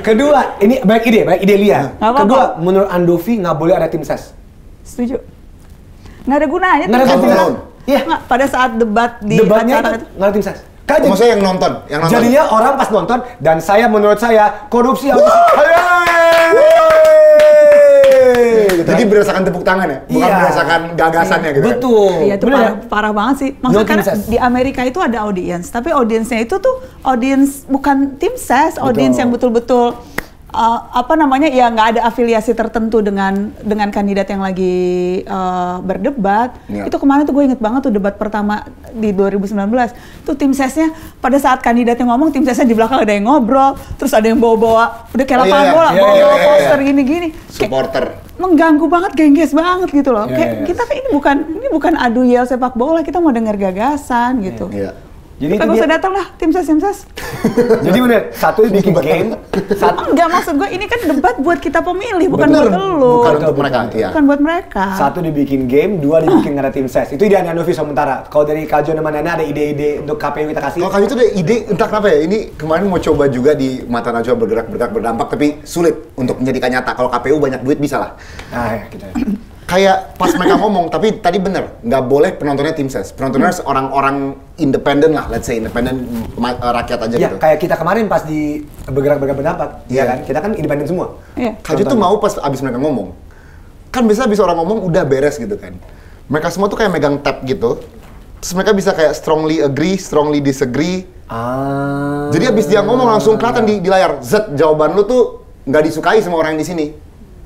kedua, ini baik ide, baik ide Lia. Nggak apa-apa. Kedua, menurut Andovi nggak boleh ada tim ses. Setuju. Nggak ada gunanya. Nggak ada tuh. tim ses. Tahun. Iya. Nggak, pada saat debat di Debatnya acara itu nggak ada tim ses. Kan jadi- Maksudnya yang nonton, yang nonton. jadinya orang pas nonton dan saya menurut saya korupsi harus Gitu. Jadi berdasarkan tepuk tangan ya, bukan Iya. berdasarkan gagasannya gitu. kan? Betul. Iya itu Bener parah, ya? parah banget sih. No Maksudnya team karena ses. di Amerika itu ada audiens, tapi audiensnya itu tuh audiens bukan tim ses, audiens yang betul-betul uh, apa namanya ya nggak ada afiliasi tertentu dengan dengan kandidat yang lagi uh, berdebat. Iya. Itu kemarin tuh gue inget banget tuh debat pertama di 2019. Tuh tim sesnya pada saat kandidatnya ngomong tim sesnya di belakang ada yang ngobrol, terus ada yang bawa-bawa udah kayak Oh, iya, lapangan iya. bola, Iya, bawa-bawa poster gini-gini. Supporter. mengganggu banget gengges banget gitu loh. Iya, Kayak iya. kita ini bukan ini bukan adu yel sepak bola, kita mau denger gagasan gitu. Iya. Jadi itu gak usah datang lah tim ses tim ses. Jadi bener, satu bikin game, satu Enggak maksud gue ini kan debat buat kita pemilih, bukan Bener. buat lu. Bukan untuk mereka, iya. Bukan buat mereka. Satu dibikin game, dua dibikin ada tim ses. Itu ide Andovi sementara. Kalau dari Kak Jo sama Nana ada ide-ide untuk KPU kita kasih? Kalau kami itu ada ide entah kenapa ya, ini kemarin mau coba juga di mata Najwa bergerak bergerak berdampak tapi sulit untuk menjadikan nyata. Kalau KPU banyak duit bisa lah. Nah, ya, kita. Kayak pas mereka ngomong, tapi tadi bener, nggak boleh penontonnya tim ses. Penontonnya harus orang-orang independen lah, let's say independen eh, rakyat aja Ya, gitu. kayak kita kemarin pas di bergerak-bergerak pendapat, Iya. ya kan? Kita kan independen semua. Iya. Kaju tuh mau pas abis mereka ngomong. Kan biasa abis orang ngomong udah beres gitu kan. Mereka semua tuh kayak megang tab gitu. Terus mereka bisa kayak strongly agree, strongly disagree. Ah. Jadi abis dia ngomong langsung kelihatan di, di layar. Z, jawaban lu tuh nggak disukai sama orang yang di sini.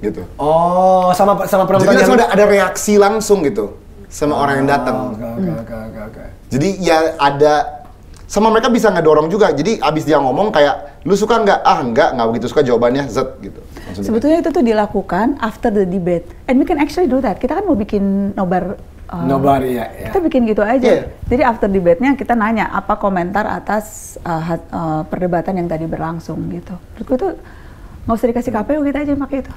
Gitu. Oh, sama sama Jadi penonton langsung ada, ada reaksi langsung gitu. Sama orang yang datang. Oke, oke, oke, oke, oke. Jadi ya ada sama mereka bisa ngedorong juga. Jadi abis dia ngomong kayak lu suka nggak? Ah nggak, nggak begitu suka jawabannya Z gitu. Langsung Sebetulnya itu tuh dilakukan after the debate. And we can actually do that. Kita kan mau bikin nobar uh, Nobar, iya, iya. Kita bikin gitu aja. Iya. Jadi after debate-nya kita nanya apa komentar atas uh, hat- uh, perdebatan yang tadi berlangsung gitu. Terus gue tuh nggak usah dikasih KPU kita aja yang pakai itu.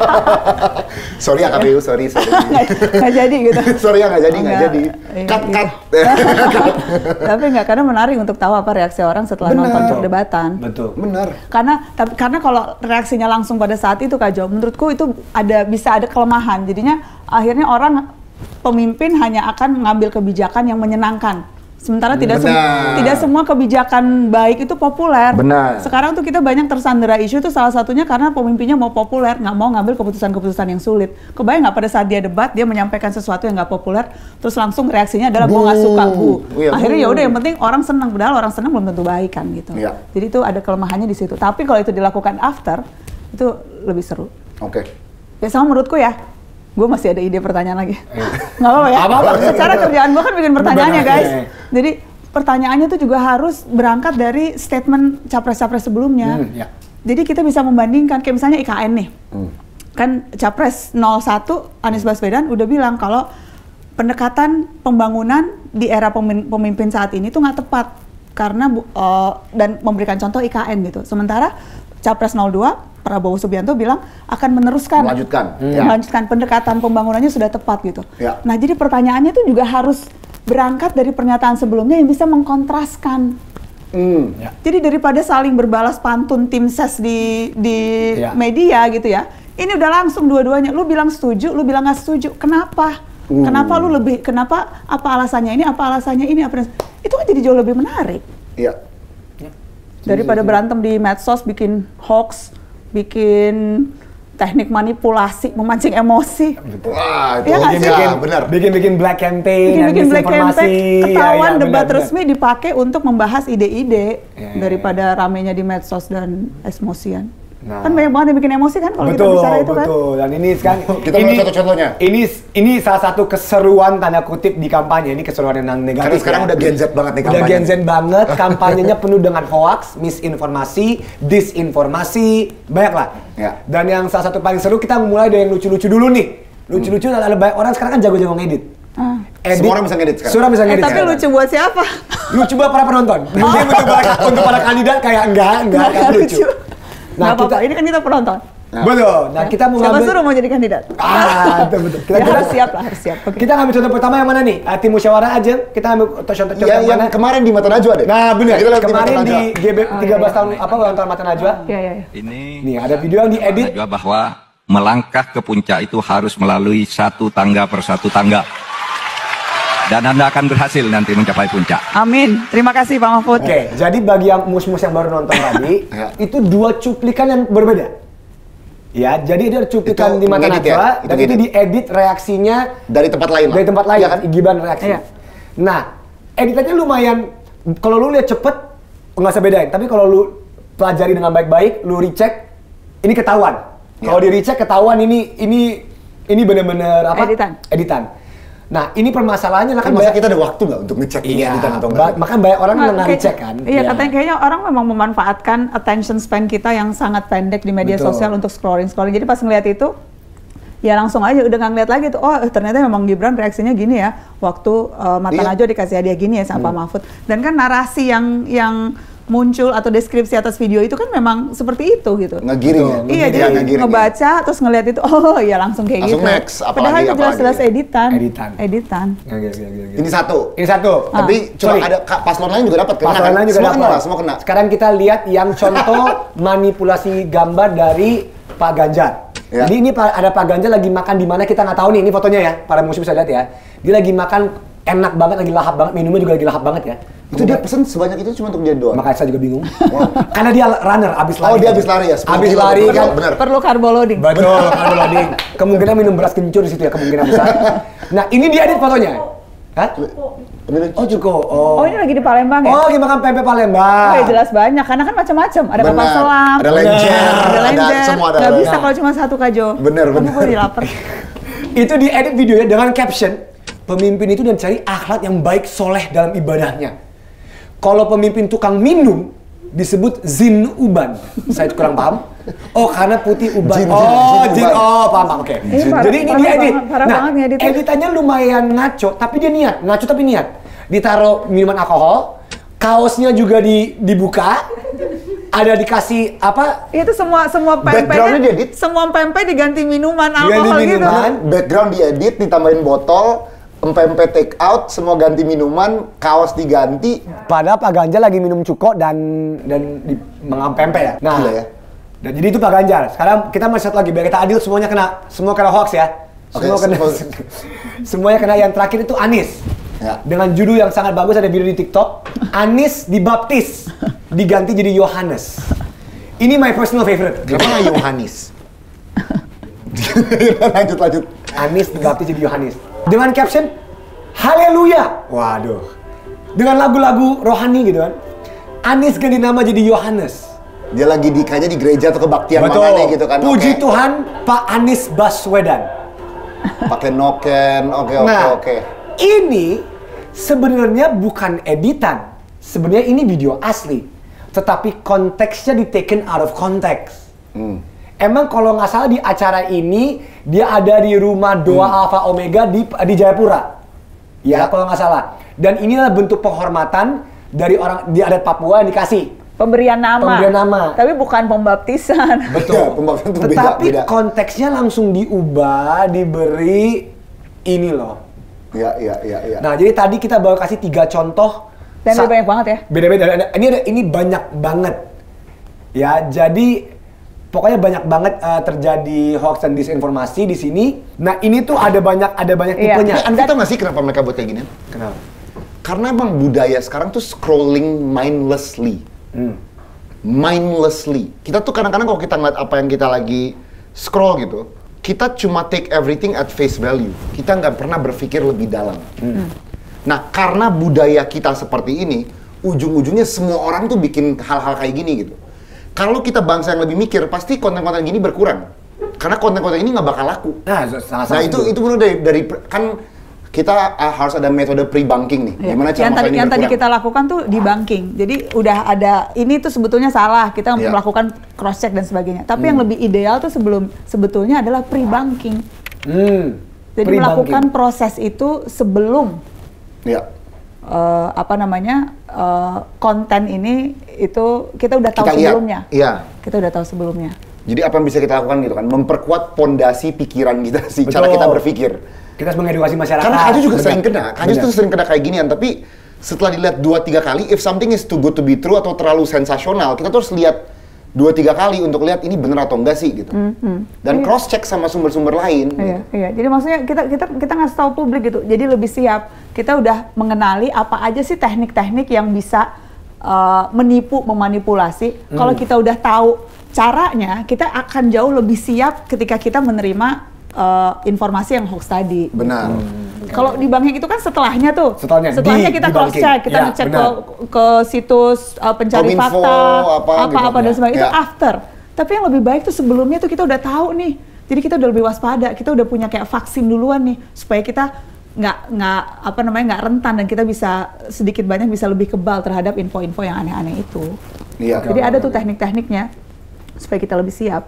sorry ya KPU, sorry, sorry. Nggak jadi gitu. sorry ya nggak jadi, nggak Nggak, jadi. iya, Cut, iya. cut. Tapi nggak karena menarik untuk tahu apa reaksi orang setelah Benar. nonton perdebatan. Betul. Bener. Karena tapi karena kalau reaksinya langsung pada saat itu Kak Jo, menurutku itu ada bisa ada kelemahan. Jadinya akhirnya orang pemimpin hanya akan mengambil kebijakan yang menyenangkan. Sementara tidak sem- tidak semua kebijakan baik itu populer. Benar. Sekarang tuh kita banyak tersandera isu itu salah satunya karena pemimpinnya mau populer, nggak mau ngambil keputusan-keputusan yang sulit. Kebayang nggak pada saat dia debat dia menyampaikan sesuatu yang nggak populer, terus langsung reaksinya adalah gue nggak suka bu. Iya, Akhirnya ya udah yang penting orang senang, padahal orang senang belum tentu baik kan gitu. Iya. Jadi itu ada kelemahannya di situ. Tapi kalau itu dilakukan after, itu lebih seru. Oke. Ya sama menurutku ya, gue masih ada ide pertanyaan lagi. Nggak apa-apa ya? Apa-apa. Secara kerjaan gue kan bikin pertanyaan ya Benar, guys. iya. Jadi pertanyaannya tuh juga harus berangkat dari statement capres-capres sebelumnya. Hmm, ya. Jadi kita bisa membandingkan, kayak misalnya IKN nih. Hmm. Kan capres 01 Anies Baswedan udah bilang kalau pendekatan pembangunan di era pemimpin saat ini tuh nggak tepat karena eh, dan memberikan contoh IKN gitu. Sementara capres 02 Prabowo Subianto bilang akan meneruskan Melanjutkan. Hmm. Ya. melanjutkan pendekatan pembangunannya sudah tepat gitu. Ya. Nah, jadi pertanyaannya itu juga harus berangkat dari pernyataan sebelumnya yang bisa mengkontraskan. Hmm. Ya. Jadi daripada saling berbalas pantun tim ses di di Ya. media gitu ya. Ini udah langsung dua-duanya. Lu bilang setuju, lu bilang nggak setuju. Kenapa? Hmm. Kenapa lu lebih kenapa apa alasannya ini, apa alasannya ini, apa itu kan jadi jauh lebih menarik Iya. Daripada berantem di medsos bikin hoax, bikin teknik manipulasi, memancing emosi. Wah, itu nggak bikin, sih? ya, benar. Bikin-bikin black campaign, dan bikin-bikin black campaign, ketahuan iya, debat benar, resmi dipakai untuk membahas ide-ide iya, daripada ramenya di medsos dan emosian. Nah. Kan banyak banget yang bikin emosi kan kalau kita bicara itu kan. betul. Dan ini sekarang Kita ini, lihat satu contohnya. Ini ini salah satu keseruan tanda kutip di kampanye. Ini keseruan yang negatif. Karena sekarang ya. udah Gen Z banget nih Udah kampanye. Gen Z banget, kampanyenya penuh dengan hoax, misinformasi, disinformasi, banyak lah. Ya. Dan yang salah satu paling seru kita mulai dari yang lucu-lucu dulu nih. Lucu-lucu Hmm. ada banyak orang sekarang kan jago-jago ngedit. Ah. Semua orang bisa ngedit sekarang. Semua orang bisa Eh, ngedit. tapi sekarang. lucu buat siapa? lucu buat para penonton. Mungkin untuk para, untuk para kandidat kayak enggak, enggak, enggak lucu. Nah, Nah, apa-apa. kita Ini kan kita penonton. Nah. Betul. Nah, kita mau Siapa ngambil suruh mau jadi kandidat? Ah, betul betul. Kita, Ya, kita harus siap lah, harus siap. Oke. Kita ngambil contoh pertama yang mana nih? Ah, tim musyawarah aja. Kita ambil contoh-contoh Ya, yang yang mana? kemarin di Mata Najwa deh. Nah, benar. Kita lihat Kemarin di. GB 13 tahun apa ulang tahun Mata Najwa? Iya, iya, iya. Ini Nih, ada video yang diedit. Najwa bahwa melangkah ke puncak itu harus melalui satu tangga per satu tangga. Dan Anda akan berhasil nanti mencapai puncak. Amin. Terima kasih Pak Mahfud. Oke, jadi bagi yang mus-mus yang baru nonton tadi, Ya. itu dua cuplikan yang berbeda. Ya, jadi ada cuplikan Itu di Mata ya? Najwa Itu dan itu diedit reaksinya Dari tempat lain dari tempat lain Iya kan? Gibran reaksi. Iya. Nah, editannya lumayan kalau lu lihat cepet nggak usah bedain, tapi kalau lu pelajari dengan baik-baik, lu recheck ini ketahuan. Kalau Iya. di recheck ketahuan ini ini ini bener-bener apa? Editan. Editan. Nah, ini permasalahannya lah Kan kan masa banyak- kita ada waktu nggak untuk ngecek ini Iya, editan atau ba- enggak? makanya banyak orang Nah, yang nggak recheck kan. Iya, katanya kayaknya orang memang memanfaatkan attention span kita yang sangat pendek di media Betul. sosial untuk scrolling-scrolling. Jadi pas ngeliat itu, ya langsung aja udah nggak ngeliat lagi tuh. Oh, ternyata memang Gibran reaksinya gini ya. Waktu uh, Mata Iya. Najwa dikasih hadiah gini ya sama Pak Mahfud. Dan kan narasi yang yang muncul atau deskripsi atas video itu kan memang seperti itu gitu. Ngegiring ya? Iya, jadi ngegiring, ngebaca terus ngeliat itu, oh ya langsung kayak Langsung gitu. next, apalagi- Padahal itu jelas-jelas apalagi. editan. Editan. Editan. Ya, ya, ya, ya, ya. Ini satu. Ini satu. Tapi coba Sorry. ada paslon lain juga dapat kena kan? lain juga semua dapat. kena, lah, semua kena. Sekarang kita lihat yang contoh manipulasi gambar dari Pak Ganjar. Ya. Jadi ini ada Pak Ganjar lagi makan di mana kita nggak tahu nih. Ini fotonya ya, para musuh bisa lihat ya. Dia lagi makan enak banget, lagi lahap banget, minumnya juga lagi lahap banget ya. Itu dia pesen sebanyak itu cuma untuk dia doang. Makanya saya juga bingung. Karena dia runner, abis lari. Oh, dia abis lari ya, 10 Abis lari Bener, kan. bener. Perlu carbo loading. Betul, karbo loading. Kemungkinan minum beras kencur di situ ya, kemungkinan besar. Nah, ini dia edit fotonya. Hah? Ini Oh, cukup. Oh. Oh, ini lagi di Palembang ya? Oh, lagi makan pempek Palembang. Oh ya jelas banyak, karena kan macam-macam. Ada kapal selam, Ada lenjer, ada ada lenjer. semua ada. Nggak bisa kalau cuma satu kajo. Bener, Kamu bener. kok jadi lapar. itu diedit videonya dengan caption pemimpin itu dan cari akhlak yang baik soleh dalam ibadahnya. Kalau pemimpin tukang minum disebut zin uban. Saya kurang paham. Oh karena putih uban. Jin, jin, oh jin jin. Oh paham paham. Oke. Ini parah- Jadi ini banget, parah nah editannya lumayan ngaco, tapi dia niat. Ngaco tapi niat. Ditaruh minuman alkohol, kaosnya juga di, dibuka. Ada dikasih apa? Itu semua semua Backgroundnya pempeknya, diedit? semua pempek diganti minuman Diganti alkohol gitu. minuman. background diedit, ditambahin botol, empe-empe take out, semua ganti minuman, kaos diganti. Padahal Pak Ganjar lagi minum cuko dan dan di mengam pempek ya. Nah, Gila ya. Dan jadi itu Pak Ganjar. Sekarang kita masih satu lagi biar kita adil semuanya kena semua kena hoax ya. Semua kena semua- semuanya kena yang terakhir itu Anis. Ya. Dengan judul yang sangat bagus ada video di TikTok. Anis dibaptis diganti jadi Yohanes. Ini my personal favorite. Kenapa nggak Yohanis? lanjut lanjut. Anis dibaptis jadi Yohanes. Dengan caption Haleluya. Waduh. Dengan lagu-lagu rohani gitu kan. Anis ganti nama jadi Yohanes. Dia lagi di kayaknya di gereja atau kebaktian mana nih gitu kan. Puji Oke. Tuhan Pak Anies Baswedan. Pakai noken, oke oke nah, oke. ini sebenarnya bukan editan. Sebenarnya ini video asli. Tetapi konteksnya di taken out of context. Hmm. Emang kalau nggak salah di acara ini dia ada di rumah Doa Alpha Omega di di Jayapura. Hmm. Ya, Ya. kalau nggak salah. Dan inilah bentuk penghormatan dari orang di adat Papua yang dikasih. Pemberian nama. Pemberian nama. Tapi bukan pembaptisan. Iya, pembaptisan itu beda, Tetapi beda. konteksnya langsung diubah, diberi ini loh. Iya iya iya iya. Nah, jadi tadi kita baru kasih tiga contoh. Dan banyak banget ya. Beda-beda. Ada- Ini ada ini banyak banget. Ya, jadi pokoknya banyak banget eh, terjadi hoax dan disinformasi di sini. Nah, ini tuh ada banyak ada banyak Iya. tipenya. Nah, Anda tahu nggak sih kenapa mereka buat kayak gini? Kenapa? Karena emang budaya sekarang tuh scrolling mindlessly. Hmm. Mindlessly. Kita tuh kadang-kadang kalau kita ngeliat apa yang kita lagi scroll gitu, kita cuma take everything at face value. Kita nggak pernah berpikir lebih dalam. Nah, karena budaya kita seperti ini, ujung-ujungnya semua orang tuh bikin hal-hal kayak gini gitu. Kalau kita bangsa yang lebih mikir, pasti konten-konten gini berkurang. Karena konten-konten ini nggak bakal laku. Nah, salah Nah itu itu menurut dari, dari kan kita ah, harus ada metode pre-banking nih. Iya. Gimana cara yang tadi ini yang tadi kita lakukan tuh di banking. Jadi udah ada ini tuh sebetulnya salah. Kita Iya. melakukan cross check dan sebagainya. Tapi yang lebih ideal tuh sebelum sebetulnya adalah pre banking. Hmm. Jadi Pre-banking. melakukan proses itu sebelum Ya. Eh, apa namanya eh, konten ini itu kita udah tahu Kita lihat. sebelumnya. Iya. Kita udah tahu sebelumnya. Jadi apa yang bisa kita lakukan gitu kan? Memperkuat pondasi pikiran kita sih, cara Betul. kita berpikir. Kita harus mengedukasi masyarakat. Karena Kaju juga Benar. sering kena, Kaju Benar. tuh sering kena kayak ginian, tapi setelah dilihat dua tiga kali, if something is too good to be true atau terlalu sensasional, kita tuh harus lihat dua tiga kali untuk lihat ini bener atau enggak sih gitu. Dan cross check sama sumber-sumber lain. Iya, gitu. iya. Jadi maksudnya kita kita kita ngasih tahu publik gitu. Jadi lebih siap. Kita udah mengenali apa aja sih teknik-teknik yang bisa uh, menipu, memanipulasi. Kalau kita udah tahu caranya, kita akan jauh lebih siap ketika kita menerima uh, informasi yang hoax tadi. Benar. Kalau di banking itu kan setelahnya tuh. Setelahnya, di- kita di cross check, kita Ya, ngecek ke, ke situs uh, pencari Kominfo, fakta, apa apa gitu. apa dan Ya. sebagainya. Itu Ya. after. Tapi yang lebih baik tuh sebelumnya tuh kita udah tahu nih. Jadi kita udah lebih waspada, kita udah punya kayak vaksin duluan nih supaya kita nggak nggak apa namanya nggak rentan dan kita bisa sedikit banyak bisa lebih kebal terhadap info-info yang aneh-aneh itu. Iya. Jadi ada tuh teknik-tekniknya supaya kita lebih siap.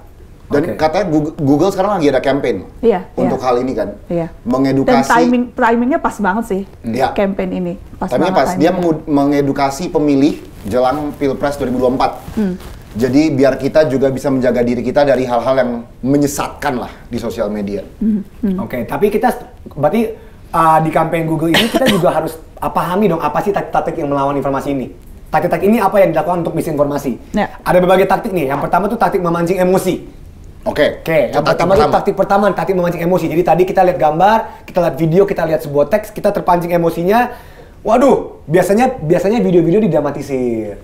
Dan Oke. katanya Google, Google sekarang lagi ada campaign Iya, untuk iya. hal ini kan. Iya. Dan Mengedukasi. timing timingnya pas banget sih. Iya. Campaign ini pas Tapi banget. pas dia timingnya. mengedukasi pemilih jelang Pilpres 2024. Hmm. Jadi biar kita juga bisa menjaga diri kita dari hal-hal yang menyesatkan lah di sosial media. Hmm. Oke, tapi kita berarti uh, di campaign Google ini kita juga harus pahami dong apa sih taktik-taktik yang melawan informasi ini. Taktik-taktik ini apa yang dilakukan untuk misinformasi? Ya. Ada berbagai taktik nih. Yang pertama tuh taktik memancing emosi. Oke. Oke, itu yang pertama tuh taktik pertama, taktik memancing emosi. Jadi tadi kita lihat gambar, kita lihat video, kita lihat sebuah teks, kita terpancing emosinya. Waduh, biasanya biasanya video-video didramatisir.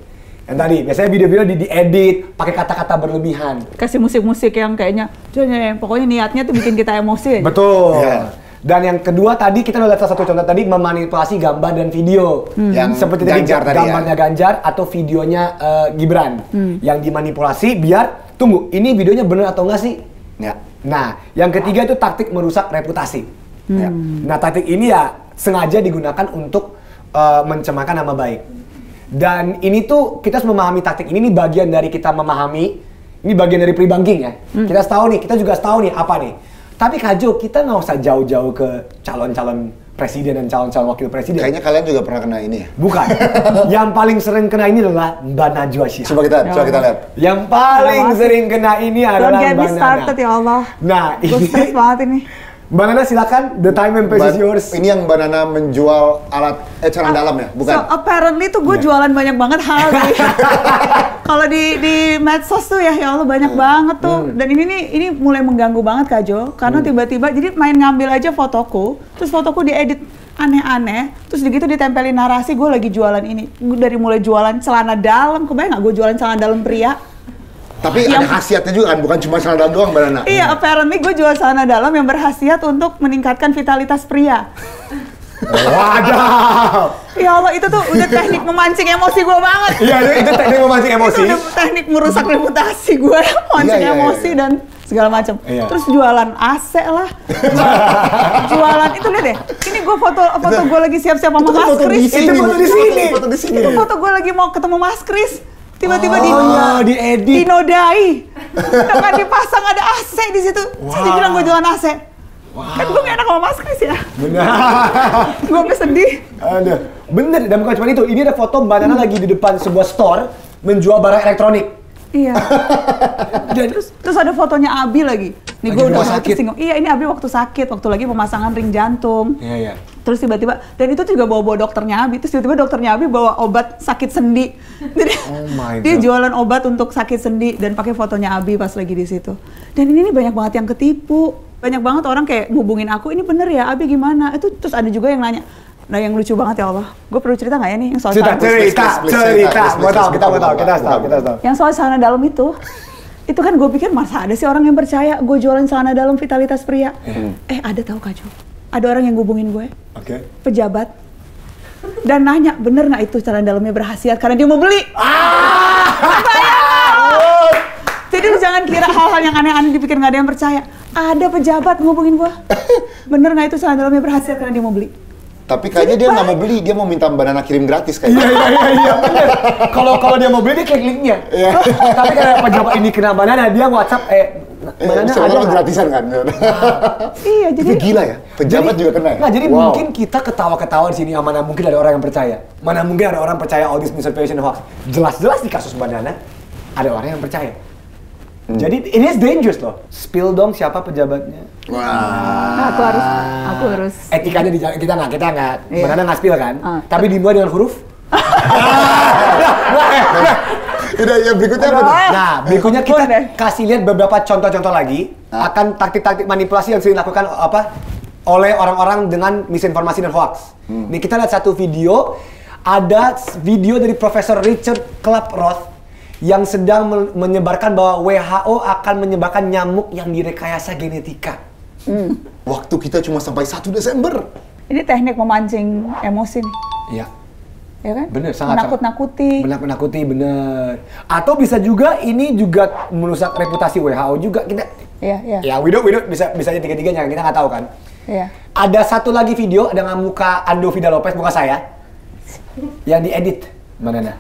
Yang tadi, biasanya video-video di diedit, pakai kata-kata berlebihan. kasih musik-musik yang kayaknya "Jangan, pokoknya niatnya tuh bikin kita emosi. Betul. Iya. Dan yang kedua tadi kita udah lihat salah satu contoh tadi memanipulasi gambar dan video. Yang seperti tadi Ganjar tadi ya. gambarnya Ganjar atau videonya eh, Gibran yang dimanipulasi biar tunggu ini videonya bener atau enggak sih? Ya. Nah, yang ketiga itu taktik merusak reputasi. Ya. Nah, taktik ini ya sengaja digunakan untuk eh, mencemarkan nama baik. Dan ini tuh kita harus memahami taktik ini, ini bagian dari kita memahami, ini bagian dari pre-banking ya. Kita harus tahu nih, kita juga tahu nih apa nih. Tapi Kak Jo, kita nggak usah jauh-jauh ke calon-calon presiden dan calon-calon wakil presiden. Kayaknya kalian juga pernah kena ini ya. Bukan. Yang paling sering kena ini adalah Mbak Najwa Shihab. Coba kita, coba kita lihat. Yang paling sering kena ini Don't adalah get me Nana. started ya Allah. Nah, Gue ini stres banget ini. Mbak Nana silakan, the time and place is yours. Ini yang Mbak Nana menjual alat eh celana dalam ya, bukan? So apparently tuh gue Iya. jualan banyak banget hal. Kalau di di medsos tuh ya, ya Allah banyak Hmm. banget tuh. Dan ini nih ini mulai mengganggu banget Kak Jo, Hmm. karena tiba-tiba jadi main ngambil aja fotoku, terus fotoku diedit aneh-aneh, terus begitu ditempelin narasi gue lagi jualan ini. Gue dari mulai jualan celana dalam, kebayang nggak gue jualan celana dalam pria? Tapi yang- ada khasiatnya juga kan, bukan cuma celana dalam doang Mbak Nana. Iya, apparently gue jual celana dalam yang berhasiat untuk meningkatkan vitalitas pria. Wadaw. Ya Allah, itu tuh udah teknik memancing emosi gue banget. Iya, itu, itu teknik memancing emosi. Itu udah teknik merusak reputasi gue, memancing Iya, iya, emosi iya. dan segala macam. Iya. Terus jualan AC lah, jualan itu lihat deh. Ini gue foto foto gue lagi siap-siap sama Itu Mas Kris. Itu foto di sini. Foto di sini. Itu foto gue lagi mau ketemu Mas Kris. Tiba-tiba Oh, di iya, diedit. dinodai. Dengan dipasang ada AC di situ. Terus dia bilang gue jualan AC. Kan gue gak enak sama Mas Kris ya. Benar. Gue sampai sedih. Aduh. Bener, dan bukan cuma itu. Ini ada foto Mbak Nana lagi di depan sebuah store menjual barang elektronik. Iya. Dan terus, terus ada fotonya Abi lagi. Nih gue udah sakit. tersinggung. Iya ini Abi waktu sakit, waktu lagi pemasangan ring jantung. Iya, iya. Terus tiba-tiba, dan itu juga bawa-bawa dokternya Abi. Terus tiba-tiba dokternya Abi bawa obat sakit sendi. Jadi Oh my dia God. jualan obat untuk sakit sendi dan pakai fotonya Abi pas lagi di situ. Dan ini nih banyak banget yang ketipu. Banyak banget orang kayak ngubungin aku, ini bener ya Abi gimana? Itu terus ada juga yang nanya, Nah yang lucu banget ya Allah, gue perlu cerita nggak ya nih yang soal Cerita, cerita, cerita. Mau tahu, kita mau tahu, kita tahu, kita tahu. Yang soal celana dalam itu, itu kan gue pikir masa ada sih orang yang percaya gue jualan celana dalam vitalitas pria. Eh ada tahu Kak Jo? Ada orang yang ngubungin gue, Oke. pejabat, dan nanya bener nggak itu celana dalamnya berhasiat karena dia mau beli. Ah! jangan kira hal-hal yang aneh-aneh dipikir nggak ada yang percaya. Ada pejabat ngubungin gua. Bener nggak itu salah dalamnya berhasil karena dia mau beli? Tapi kayaknya dia nggak mau beli, dia mau minta banana kirim gratis Iya kayaknya. iya iya iya bener. Kalau kalau dia mau beli dia klik linknya. Iya. Tapi karena pejabat ini kena banana dia WhatsApp eh Eh, banana sebenarnya ada gratisan kan. Iya, jadi Itu gila ya, pejabat juga kena ya. Nah, jadi Wow. mungkin kita ketawa-ketawa di sini, mana mungkin ada orang yang percaya. Mana mungkin ada orang percaya all this misinformation hoax. Jelas-jelas di kasus banana ada orang yang percaya. Hmm. Jadi ini is dangerous loh. Spill dong siapa pejabatnya. Wah. Nah, aku harus aku harus Etikanya di, kita nggak kita nggak Iya. banana nggak spill kan. Ah. Tapi dimulai dengan huruf. Udah, ya berikutnya apa tuh? Nah, berikutnya kita kasih lihat beberapa contoh-contoh lagi Ah. akan taktik-taktik manipulasi yang sering dilakukan apa oleh orang-orang dengan misinformasi dan hoax. Hmm. Nih kita lihat satu video, ada video dari Profesor Richard Klaproth yang sedang men- menyebarkan bahwa WHO akan menyebarkan nyamuk yang direkayasa genetika. Waktu kita cuma sampai 1 Desember. ini teknik memancing emosi nih, Iya. Ya kan? Bener, sangat Menakut-nakuti. Menakut-nakuti, bener. Atau bisa juga ini juga merusak reputasi WHO juga kita. Iya, iya. Ya, we don't, we don't, bisa bisa aja tiga-tiganya kita nggak tahu kan. Iya. Ada satu lagi video dengan muka Ando Vida Lopez, muka saya, yang diedit. Mana nah?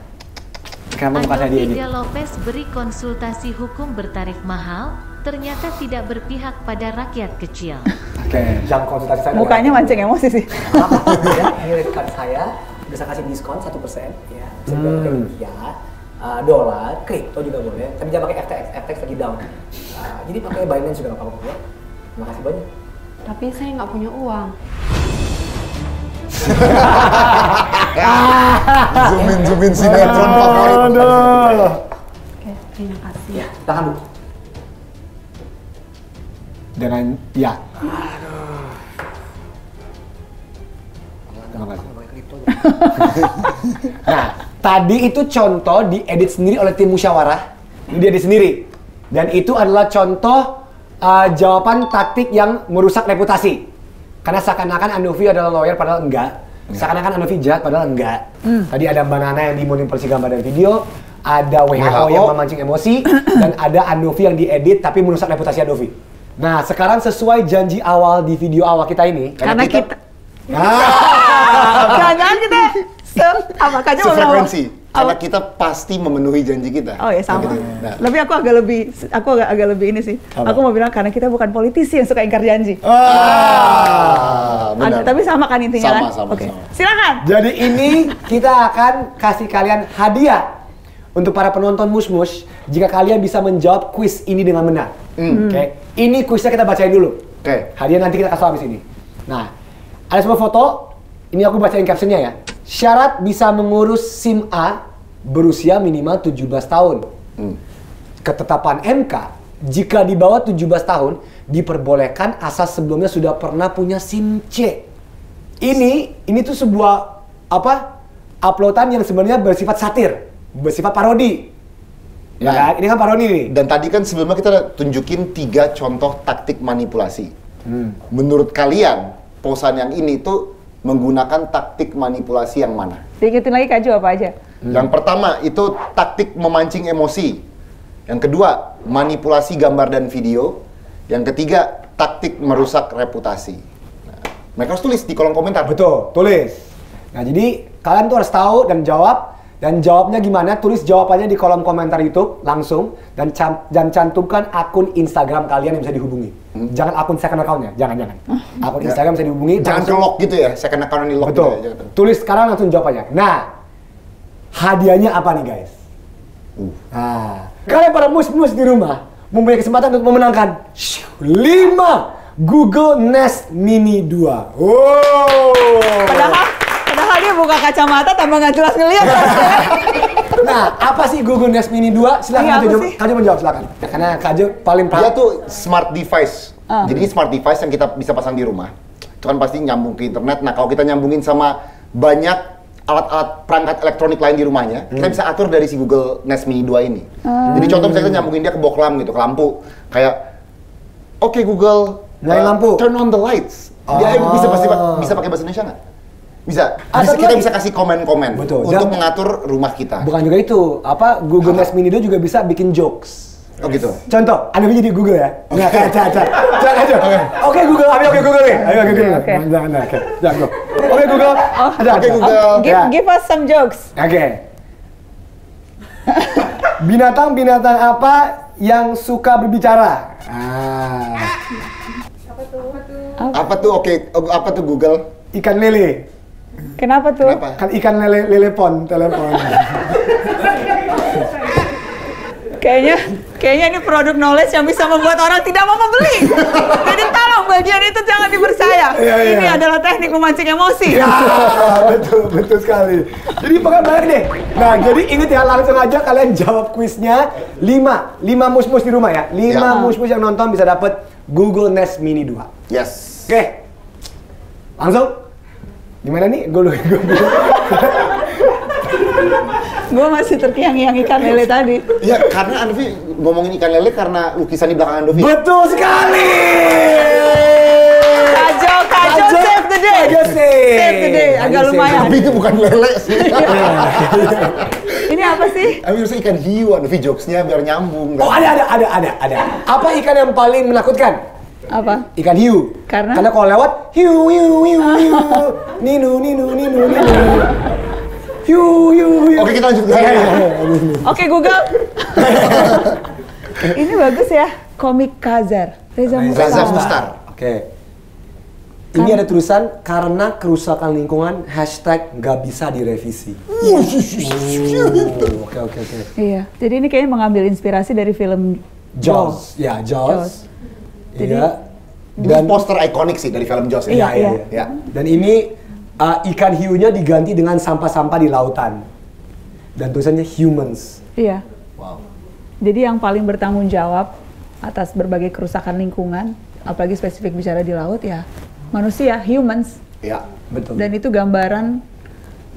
Kenapa muka saya diedit? Lopez beri konsultasi hukum bertarif mahal, ternyata tidak berpihak pada rakyat kecil. Oke, jam konsultasi saya. Mukanya mancing emosi sih. ya, ini rate saya bisa kasih diskon satu persen, ya. Bisa juga pakai rupiah, uh, dolar, kripto juga boleh. Tapi jangan pakai FTX, FTX lagi down. Uh, jadi pakai Binance juga nggak apa-apa ya. Terima kasih banyak. Tapi saya nggak punya uang. Zoom in, zoom in sinetron favorit. Oke, terima kasih. Ya, tahan dulu. Dengan ya. Terima kasih. nah, tadi itu contoh diedit sendiri oleh tim musyawarah. Ini diedit sendiri. Dan itu adalah contoh uh, jawaban taktik yang merusak reputasi. Karena seakan-akan Andovi adalah lawyer padahal enggak. Seakan-akan Andovi jahat padahal enggak. Tadi ada Mbak Nana yang dimanipulasi gambar dan video, ada WHO, WHO. yang memancing emosi, dan ada Andovi yang diedit tapi merusak reputasi Andovi. Nah, sekarang sesuai janji awal di video awal kita ini, Karena kita, Nah, jangan-jangan kita se mau Sefrekuensi. Karena kita pasti memenuhi janji kita. Oh ya sama. Gitu. Nah. Tapi aku agak lebih, aku agak, agak lebih ini sih. Apa? Aku mau bilang karena kita bukan politisi yang suka ingkar janji. Ah, benar. Ada- tapi sama kan intinya Sama, kan? sama, Oke. sama. Silakan. Jadi ini kita akan kasih kalian hadiah untuk para penonton Musmus jika kalian bisa menjawab kuis ini dengan benar. Oke, ini kuisnya kita bacain dulu. Oke. Hadiah nanti kita kasih habis ini. Nah, ada sebuah foto. Ini aku bacain captionnya ya. Syarat bisa mengurus SIM A berusia minimal 17 tahun. Ketetapan MK, jika di bawah 17 tahun, diperbolehkan asal sebelumnya sudah pernah punya SIM C. Ini, ini tuh sebuah apa? Uploadan yang sebenarnya bersifat satir, bersifat parodi. Ya Nah. kan? Ini kan parodi nih. Dan tadi kan sebelumnya kita tunjukin tiga contoh taktik manipulasi. Hmm. Menurut kalian, posan yang ini tuh menggunakan taktik manipulasi yang mana? Diingetin lagi Kak Jo apa aja? Yang pertama itu taktik memancing emosi. Yang kedua, manipulasi gambar dan video. Yang ketiga, taktik merusak reputasi. Nah, mereka harus tulis di kolom komentar. Betul, tulis. Nah, jadi kalian tuh harus tahu dan jawab dan jawabnya gimana? Tulis jawabannya di kolom komentar YouTube langsung dan cam- dan cantumkan akun Instagram kalian yang bisa dihubungi. Jangan akun second account-nya, jangan jangan. Akun Instagram bisa dihubungi. Jangan ke langsung- lock gitu ya, second account ini lock Betul. gitu ya. jangan. Tulis sekarang langsung jawabannya. Nah, hadiahnya apa nih guys? Uh. Nah, kalian para mus-mus di rumah mempunyai kesempatan untuk memenangkan 5 Google Nest Mini 2. Wow. Padahal dia buka kacamata tambah nggak jelas ngeliat. Nah, apa sih Google Nest Mini 2? Silakan Iya, Kak Jo, apa sih? Kak Jo menjawab silakan. Ya, karena Kak Jo paling Dia paham. tuh smart device. Ah. Jadi ini smart device yang kita bisa pasang di rumah. Itu kan pasti nyambung ke internet. Nah, kalau kita nyambungin sama banyak alat-alat perangkat elektronik lain di rumahnya, kita bisa atur dari si Google Nest Mini 2 ini. Jadi contoh misalnya kita nyambungin dia ke boklam gitu, ke lampu. Kayak Oke Google, Nyalain uh, lampu. Turn on the lights. Dia Oh. bisa bisa bisa pakai bahasa Indonesia nggak? Bisa. Atau Bisa- kita lagi- bisa kasih komen-komen Betul. untuk Jangan- mengatur rumah kita. Bukan juga itu, apa Google Nest Mini 2 juga bisa bikin jokes. Oh gitu. Contoh, Anda jadi Google ya? Nggak, kayak cak, cak, cak aja. Oke Google, ayo oke Google nih. Ayo oke Google. Oke. Jangan, jangan, oke. Jangan. Oke Google. Ada, Oke, ada. Google. Oh, give, Ya. give us some jokes. Oke. Binatang-binatang apa yang suka berbicara? Ah, Apa tuh oke? oh, Apa tuh Google? ikan lele. Kenapa tuh? Kenapa? Kan ikan lele lele pon, telepon. Kayaknya kayaknya ini produk knowledge yang bisa membuat orang tidak mau membeli. Jadi tolong bagian itu jangan dipercaya. Iya, iya. Ini adalah teknik memancing emosi. Ya, betul, betul sekali. Jadi pokoknya banyak deh. Nah, jadi ingat ya, langsung aja kalian jawab kuisnya. Lima, lima mus-mus di rumah ya. Lima Ya. mus-mus yang nonton bisa dapat Google Nest Mini 2. Yes. Oke, langsung. Gimana nih? Gue gue Gue masih terkiang-kiang ikan lele tadi. Iya, karena Andovi ngomongin ikan lele karena lukisan di belakang Andovi. Betul sekali. Kajo, kajo, Kajo, save the day. Kajo save. Save the day, agak Kajo lumayan. Tapi itu bukan lele sih. Ini apa sih? Tapi harusnya ikan hiu Andovi jokesnya biar nyambung. Oh ada ada ada ada ada. Apa ikan yang paling menakutkan? Apa? Ikan hiu. Karena? Karena kalau lewat hiu hiu hiu hiu. Ninu ninu ninu ninu. Hiu hiu hiu. Oke, kita lanjut ke sana. Oke Google. Ini bagus ya. Komik Kazar. Reza Mustar. Reza Mustar. Oke. Ini ada tulisan karena kerusakan lingkungan hashtag nggak bisa direvisi. Oke oke oke. Iya. Jadi ini kayaknya mengambil inspirasi dari film Jaws, ya Jaws. Jaws. Jadi- Iya. Dan poster ikonik sih dari film Jaws ini. Iya, Iya, iya, iya. iya. Dan ini uh, ikan hiunya diganti dengan sampah-sampah di lautan. Dan tulisannya humans. Iya. Wow. Jadi yang paling bertanggung jawab atas berbagai kerusakan lingkungan, apalagi spesifik bicara di laut ya manusia, humans. Iya. Betul. Dan itu gambaran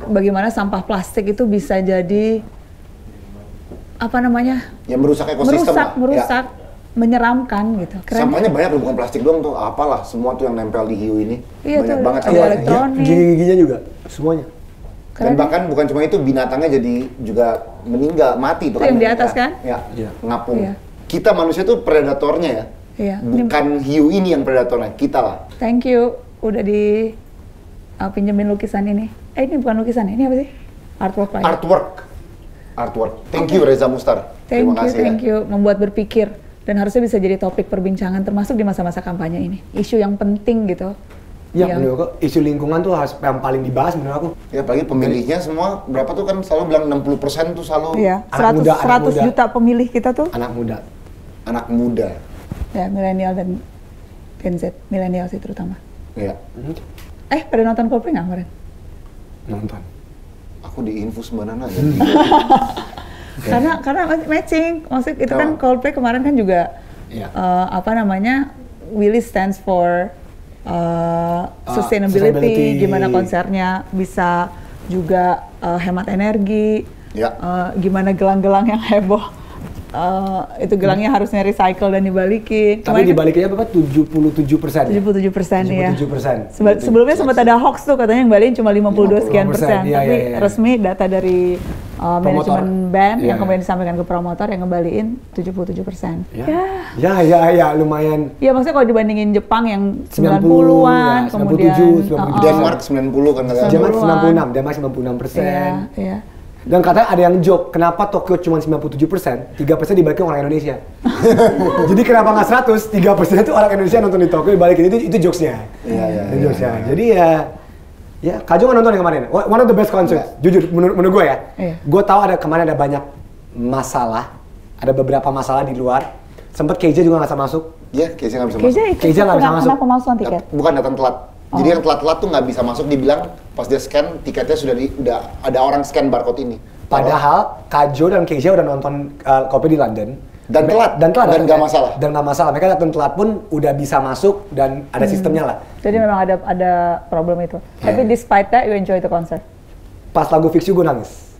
bagaimana sampah plastik itu bisa jadi apa namanya? Ya merusak ekosistem merusak, lah. merusak, menyeramkan gitu. Ya. Keren. Sampahnya banyak loh, bukan plastik doang tuh. Apalah semua tuh yang nempel di hiu ini. Iya banyak tuh, banget sampahnya. elektronik. Gigi-giginya juga, semuanya. Dan Keren. bahkan bukan cuma itu, binatangnya jadi juga meninggal, mati tuh Itu yang di atas Ya, kan? Ya, Iya. ngapung. Iya. Kita manusia tuh predatornya ya. Iya. Ini- Bukan hiu ini yang predatornya, kita lah. Thank you udah di uh, pinjemin lukisan ini. Eh ini bukan lukisan, ini apa sih? Artwork ya? Artwork. Artwork. Thank you Reza Mustar. Thank Terima you, kasih thank ya. you. Membuat berpikir dan harusnya bisa jadi topik perbincangan termasuk di masa-masa kampanye ini. Isu yang penting gitu. Ya, Yang- menurut aku isu lingkungan tuh harus yang paling dibahas menurut aku. Ya apalagi pemilihnya semua berapa tuh kan selalu bilang 60% tuh selalu Iya, Anak 100, muda, anak 100 muda. juta pemilih kita tuh Anak muda. anak muda. ya milenial dan Gen Z, milenial sih terutama. Ya. Eh, pada nonton Coldplay nggak kemarin? Nonton. Aku di infus banana jadi Karena karena matching, maksud itu kan Kenapa? Coldplay kemarin kan juga Iya. eh, apa namanya Willy stands for uh, sustainability. sustainability, gimana konsernya bisa juga uh, hemat energi, Ya. uh, gimana gelang-gelang yang heboh uh, itu gelangnya harusnya recycle dan dibalikin. Tapi Kemarin kan dibaliknya berapa? 77 persen. 77 persen ya. 77 persen. Seba- sebelumnya sempat ada hoax tuh katanya yang balikin cuma 52 sekian 50%, persen, iya, tapi iya, iya. resmi data dari uh, manajemen band Iya, yang iya. kemudian disampaikan ke promotor yang ngembaliin 77 persen. Ya. ya, ya, ya, lumayan. Ya maksudnya kalau dibandingin Jepang yang 90, 90-an, ya, kemudian 97, 97. uh-uh. Denmark 90 kan katanya. Jerman 90-an. 96, Denmark 96 persen. Iya, iya. Dan katanya ada yang joke, kenapa Tokyo cuma 97 persen, 3 persen dibalikin orang Indonesia. Jadi kenapa nggak 100, 3 persen itu orang Indonesia nonton di Tokyo dibalikin, itu, itu jokesnya. Iya, iya, Itu iya, jokesnya. Jadi ya, ya Kajo nggak nonton yang kemarin? One of the best concerts, jujur menurut, menurut gue ya. Iya. Gue tahu ada kemarin ada banyak masalah, ada beberapa masalah di luar. Sempet KJ juga nggak bisa masuk. Iya, kayaknya nggak bisa Kayaknya masuk. itu Keija nggak bisa masuk. kena pemalsuan tiket. Bukan datang telat. Jadi Oh. yang telat-telat tuh nggak bisa masuk. Dibilang pas dia scan tiketnya sudah di, udah ada orang scan barcode ini. Padahal Kajo dan KJ udah nonton uh, kopi di London. Dan telat. Dan telat. Dan nggak masalah. Dan nggak masalah. Mereka datang telat pun udah bisa masuk dan ada Hmm. sistemnya lah. Jadi memang ada ada problem itu. Iya. Tapi despite that, you enjoy the concert. Pas lagu Fix You gue nangis.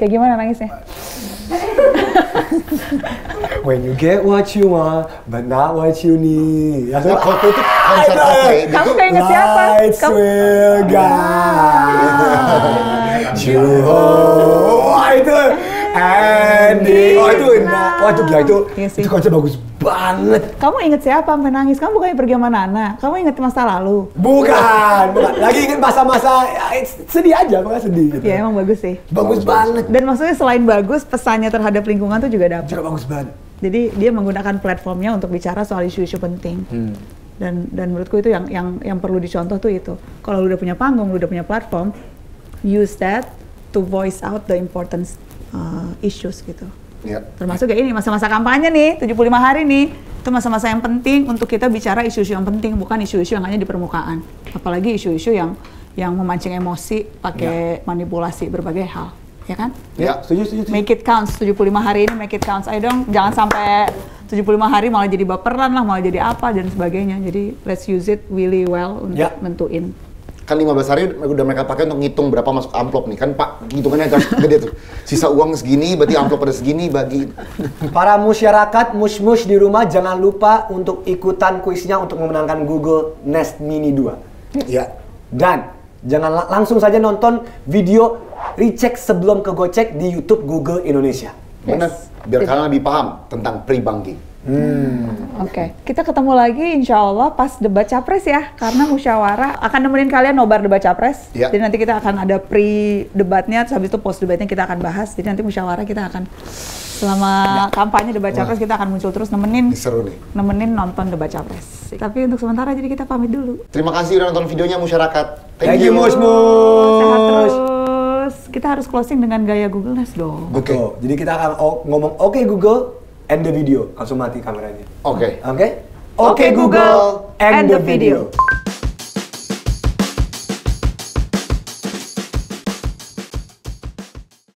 Kayak gimana nangisnya? When you get what you want, but not what you need. Ya, Nah, Coldplay itu konser Coldplay. Kamu tuh kayak siapa? Lights Kamu, will guide you home. Wah itu, Andy. Oh itu enak. Wah itu gila itu. Iya sih. itu konsep bagus banget. Kamu inget siapa sampai nangis? Kamu bukannya pergi sama Nana? Kamu inget masa lalu? Bukan, bukan. Lagi ingin masa-masa ya, sedih aja, makanya sedih gitu. Ya emang bagus sih. Bagus banget. Dan maksudnya selain bagus, pesannya terhadap lingkungan tuh juga dapat. Juga bagus banget. Jadi dia menggunakan platformnya untuk bicara soal isu-isu penting. Hmm. Dan dan menurutku itu yang yang yang perlu dicontoh tuh itu. Kalau lu udah punya panggung, lu udah punya platform, use that to voice out the importance uh, issues gitu. Ya. Termasuk kayak ini masa-masa kampanye nih, 75 hari nih. Itu masa-masa yang penting untuk kita bicara isu-isu yang penting, bukan isu-isu yang hanya di permukaan. Apalagi isu-isu yang yang memancing emosi pakai manipulasi berbagai hal, ya kan? Ya. Setuju, setuju, setuju. Make it counts 75 hari ini make it counts. Ayo dong, jangan sampai 75 hari malah jadi baperan lah, malah jadi apa dan sebagainya. Jadi let's use it really well untuk Ya. nentuin. Kan 15 hari udah mereka pakai untuk ngitung berapa masuk amplop nih. Kan Pak, hitungannya agak gede tuh. Sisa uang segini, berarti amplop ada segini, bagi. Para masyarakat mush-mush di rumah jangan lupa untuk ikutan kuisnya untuk memenangkan Google Nest Mini 2. Ya. Dan jangan la- langsung saja nonton video recheck sebelum ke Gocek di YouTube Google Indonesia. Benar. Biar kalian lebih paham tentang pre-banking. Oke, kita ketemu lagi insya Allah pas debat capres ya, karena musyawarah akan nemenin kalian nobar debat capres. Ya. Jadi nanti kita akan ada pre debatnya, terus habis itu post debatnya kita akan bahas. Jadi nanti musyawarah kita akan selama kampanye debat capres kita akan muncul terus nemenin seru nih. nemenin nonton debat capres. Tapi untuk sementara jadi kita pamit dulu. Terima kasih udah nonton videonya masyarakat. Thank you, mush Sehat mush. terus. Kita harus closing dengan gaya Google Nest dong. Betul. Jadi kita akan ngomong oke Google, end the video. Langsung mati kameranya. Oke. Oke? Oke Google, end the video.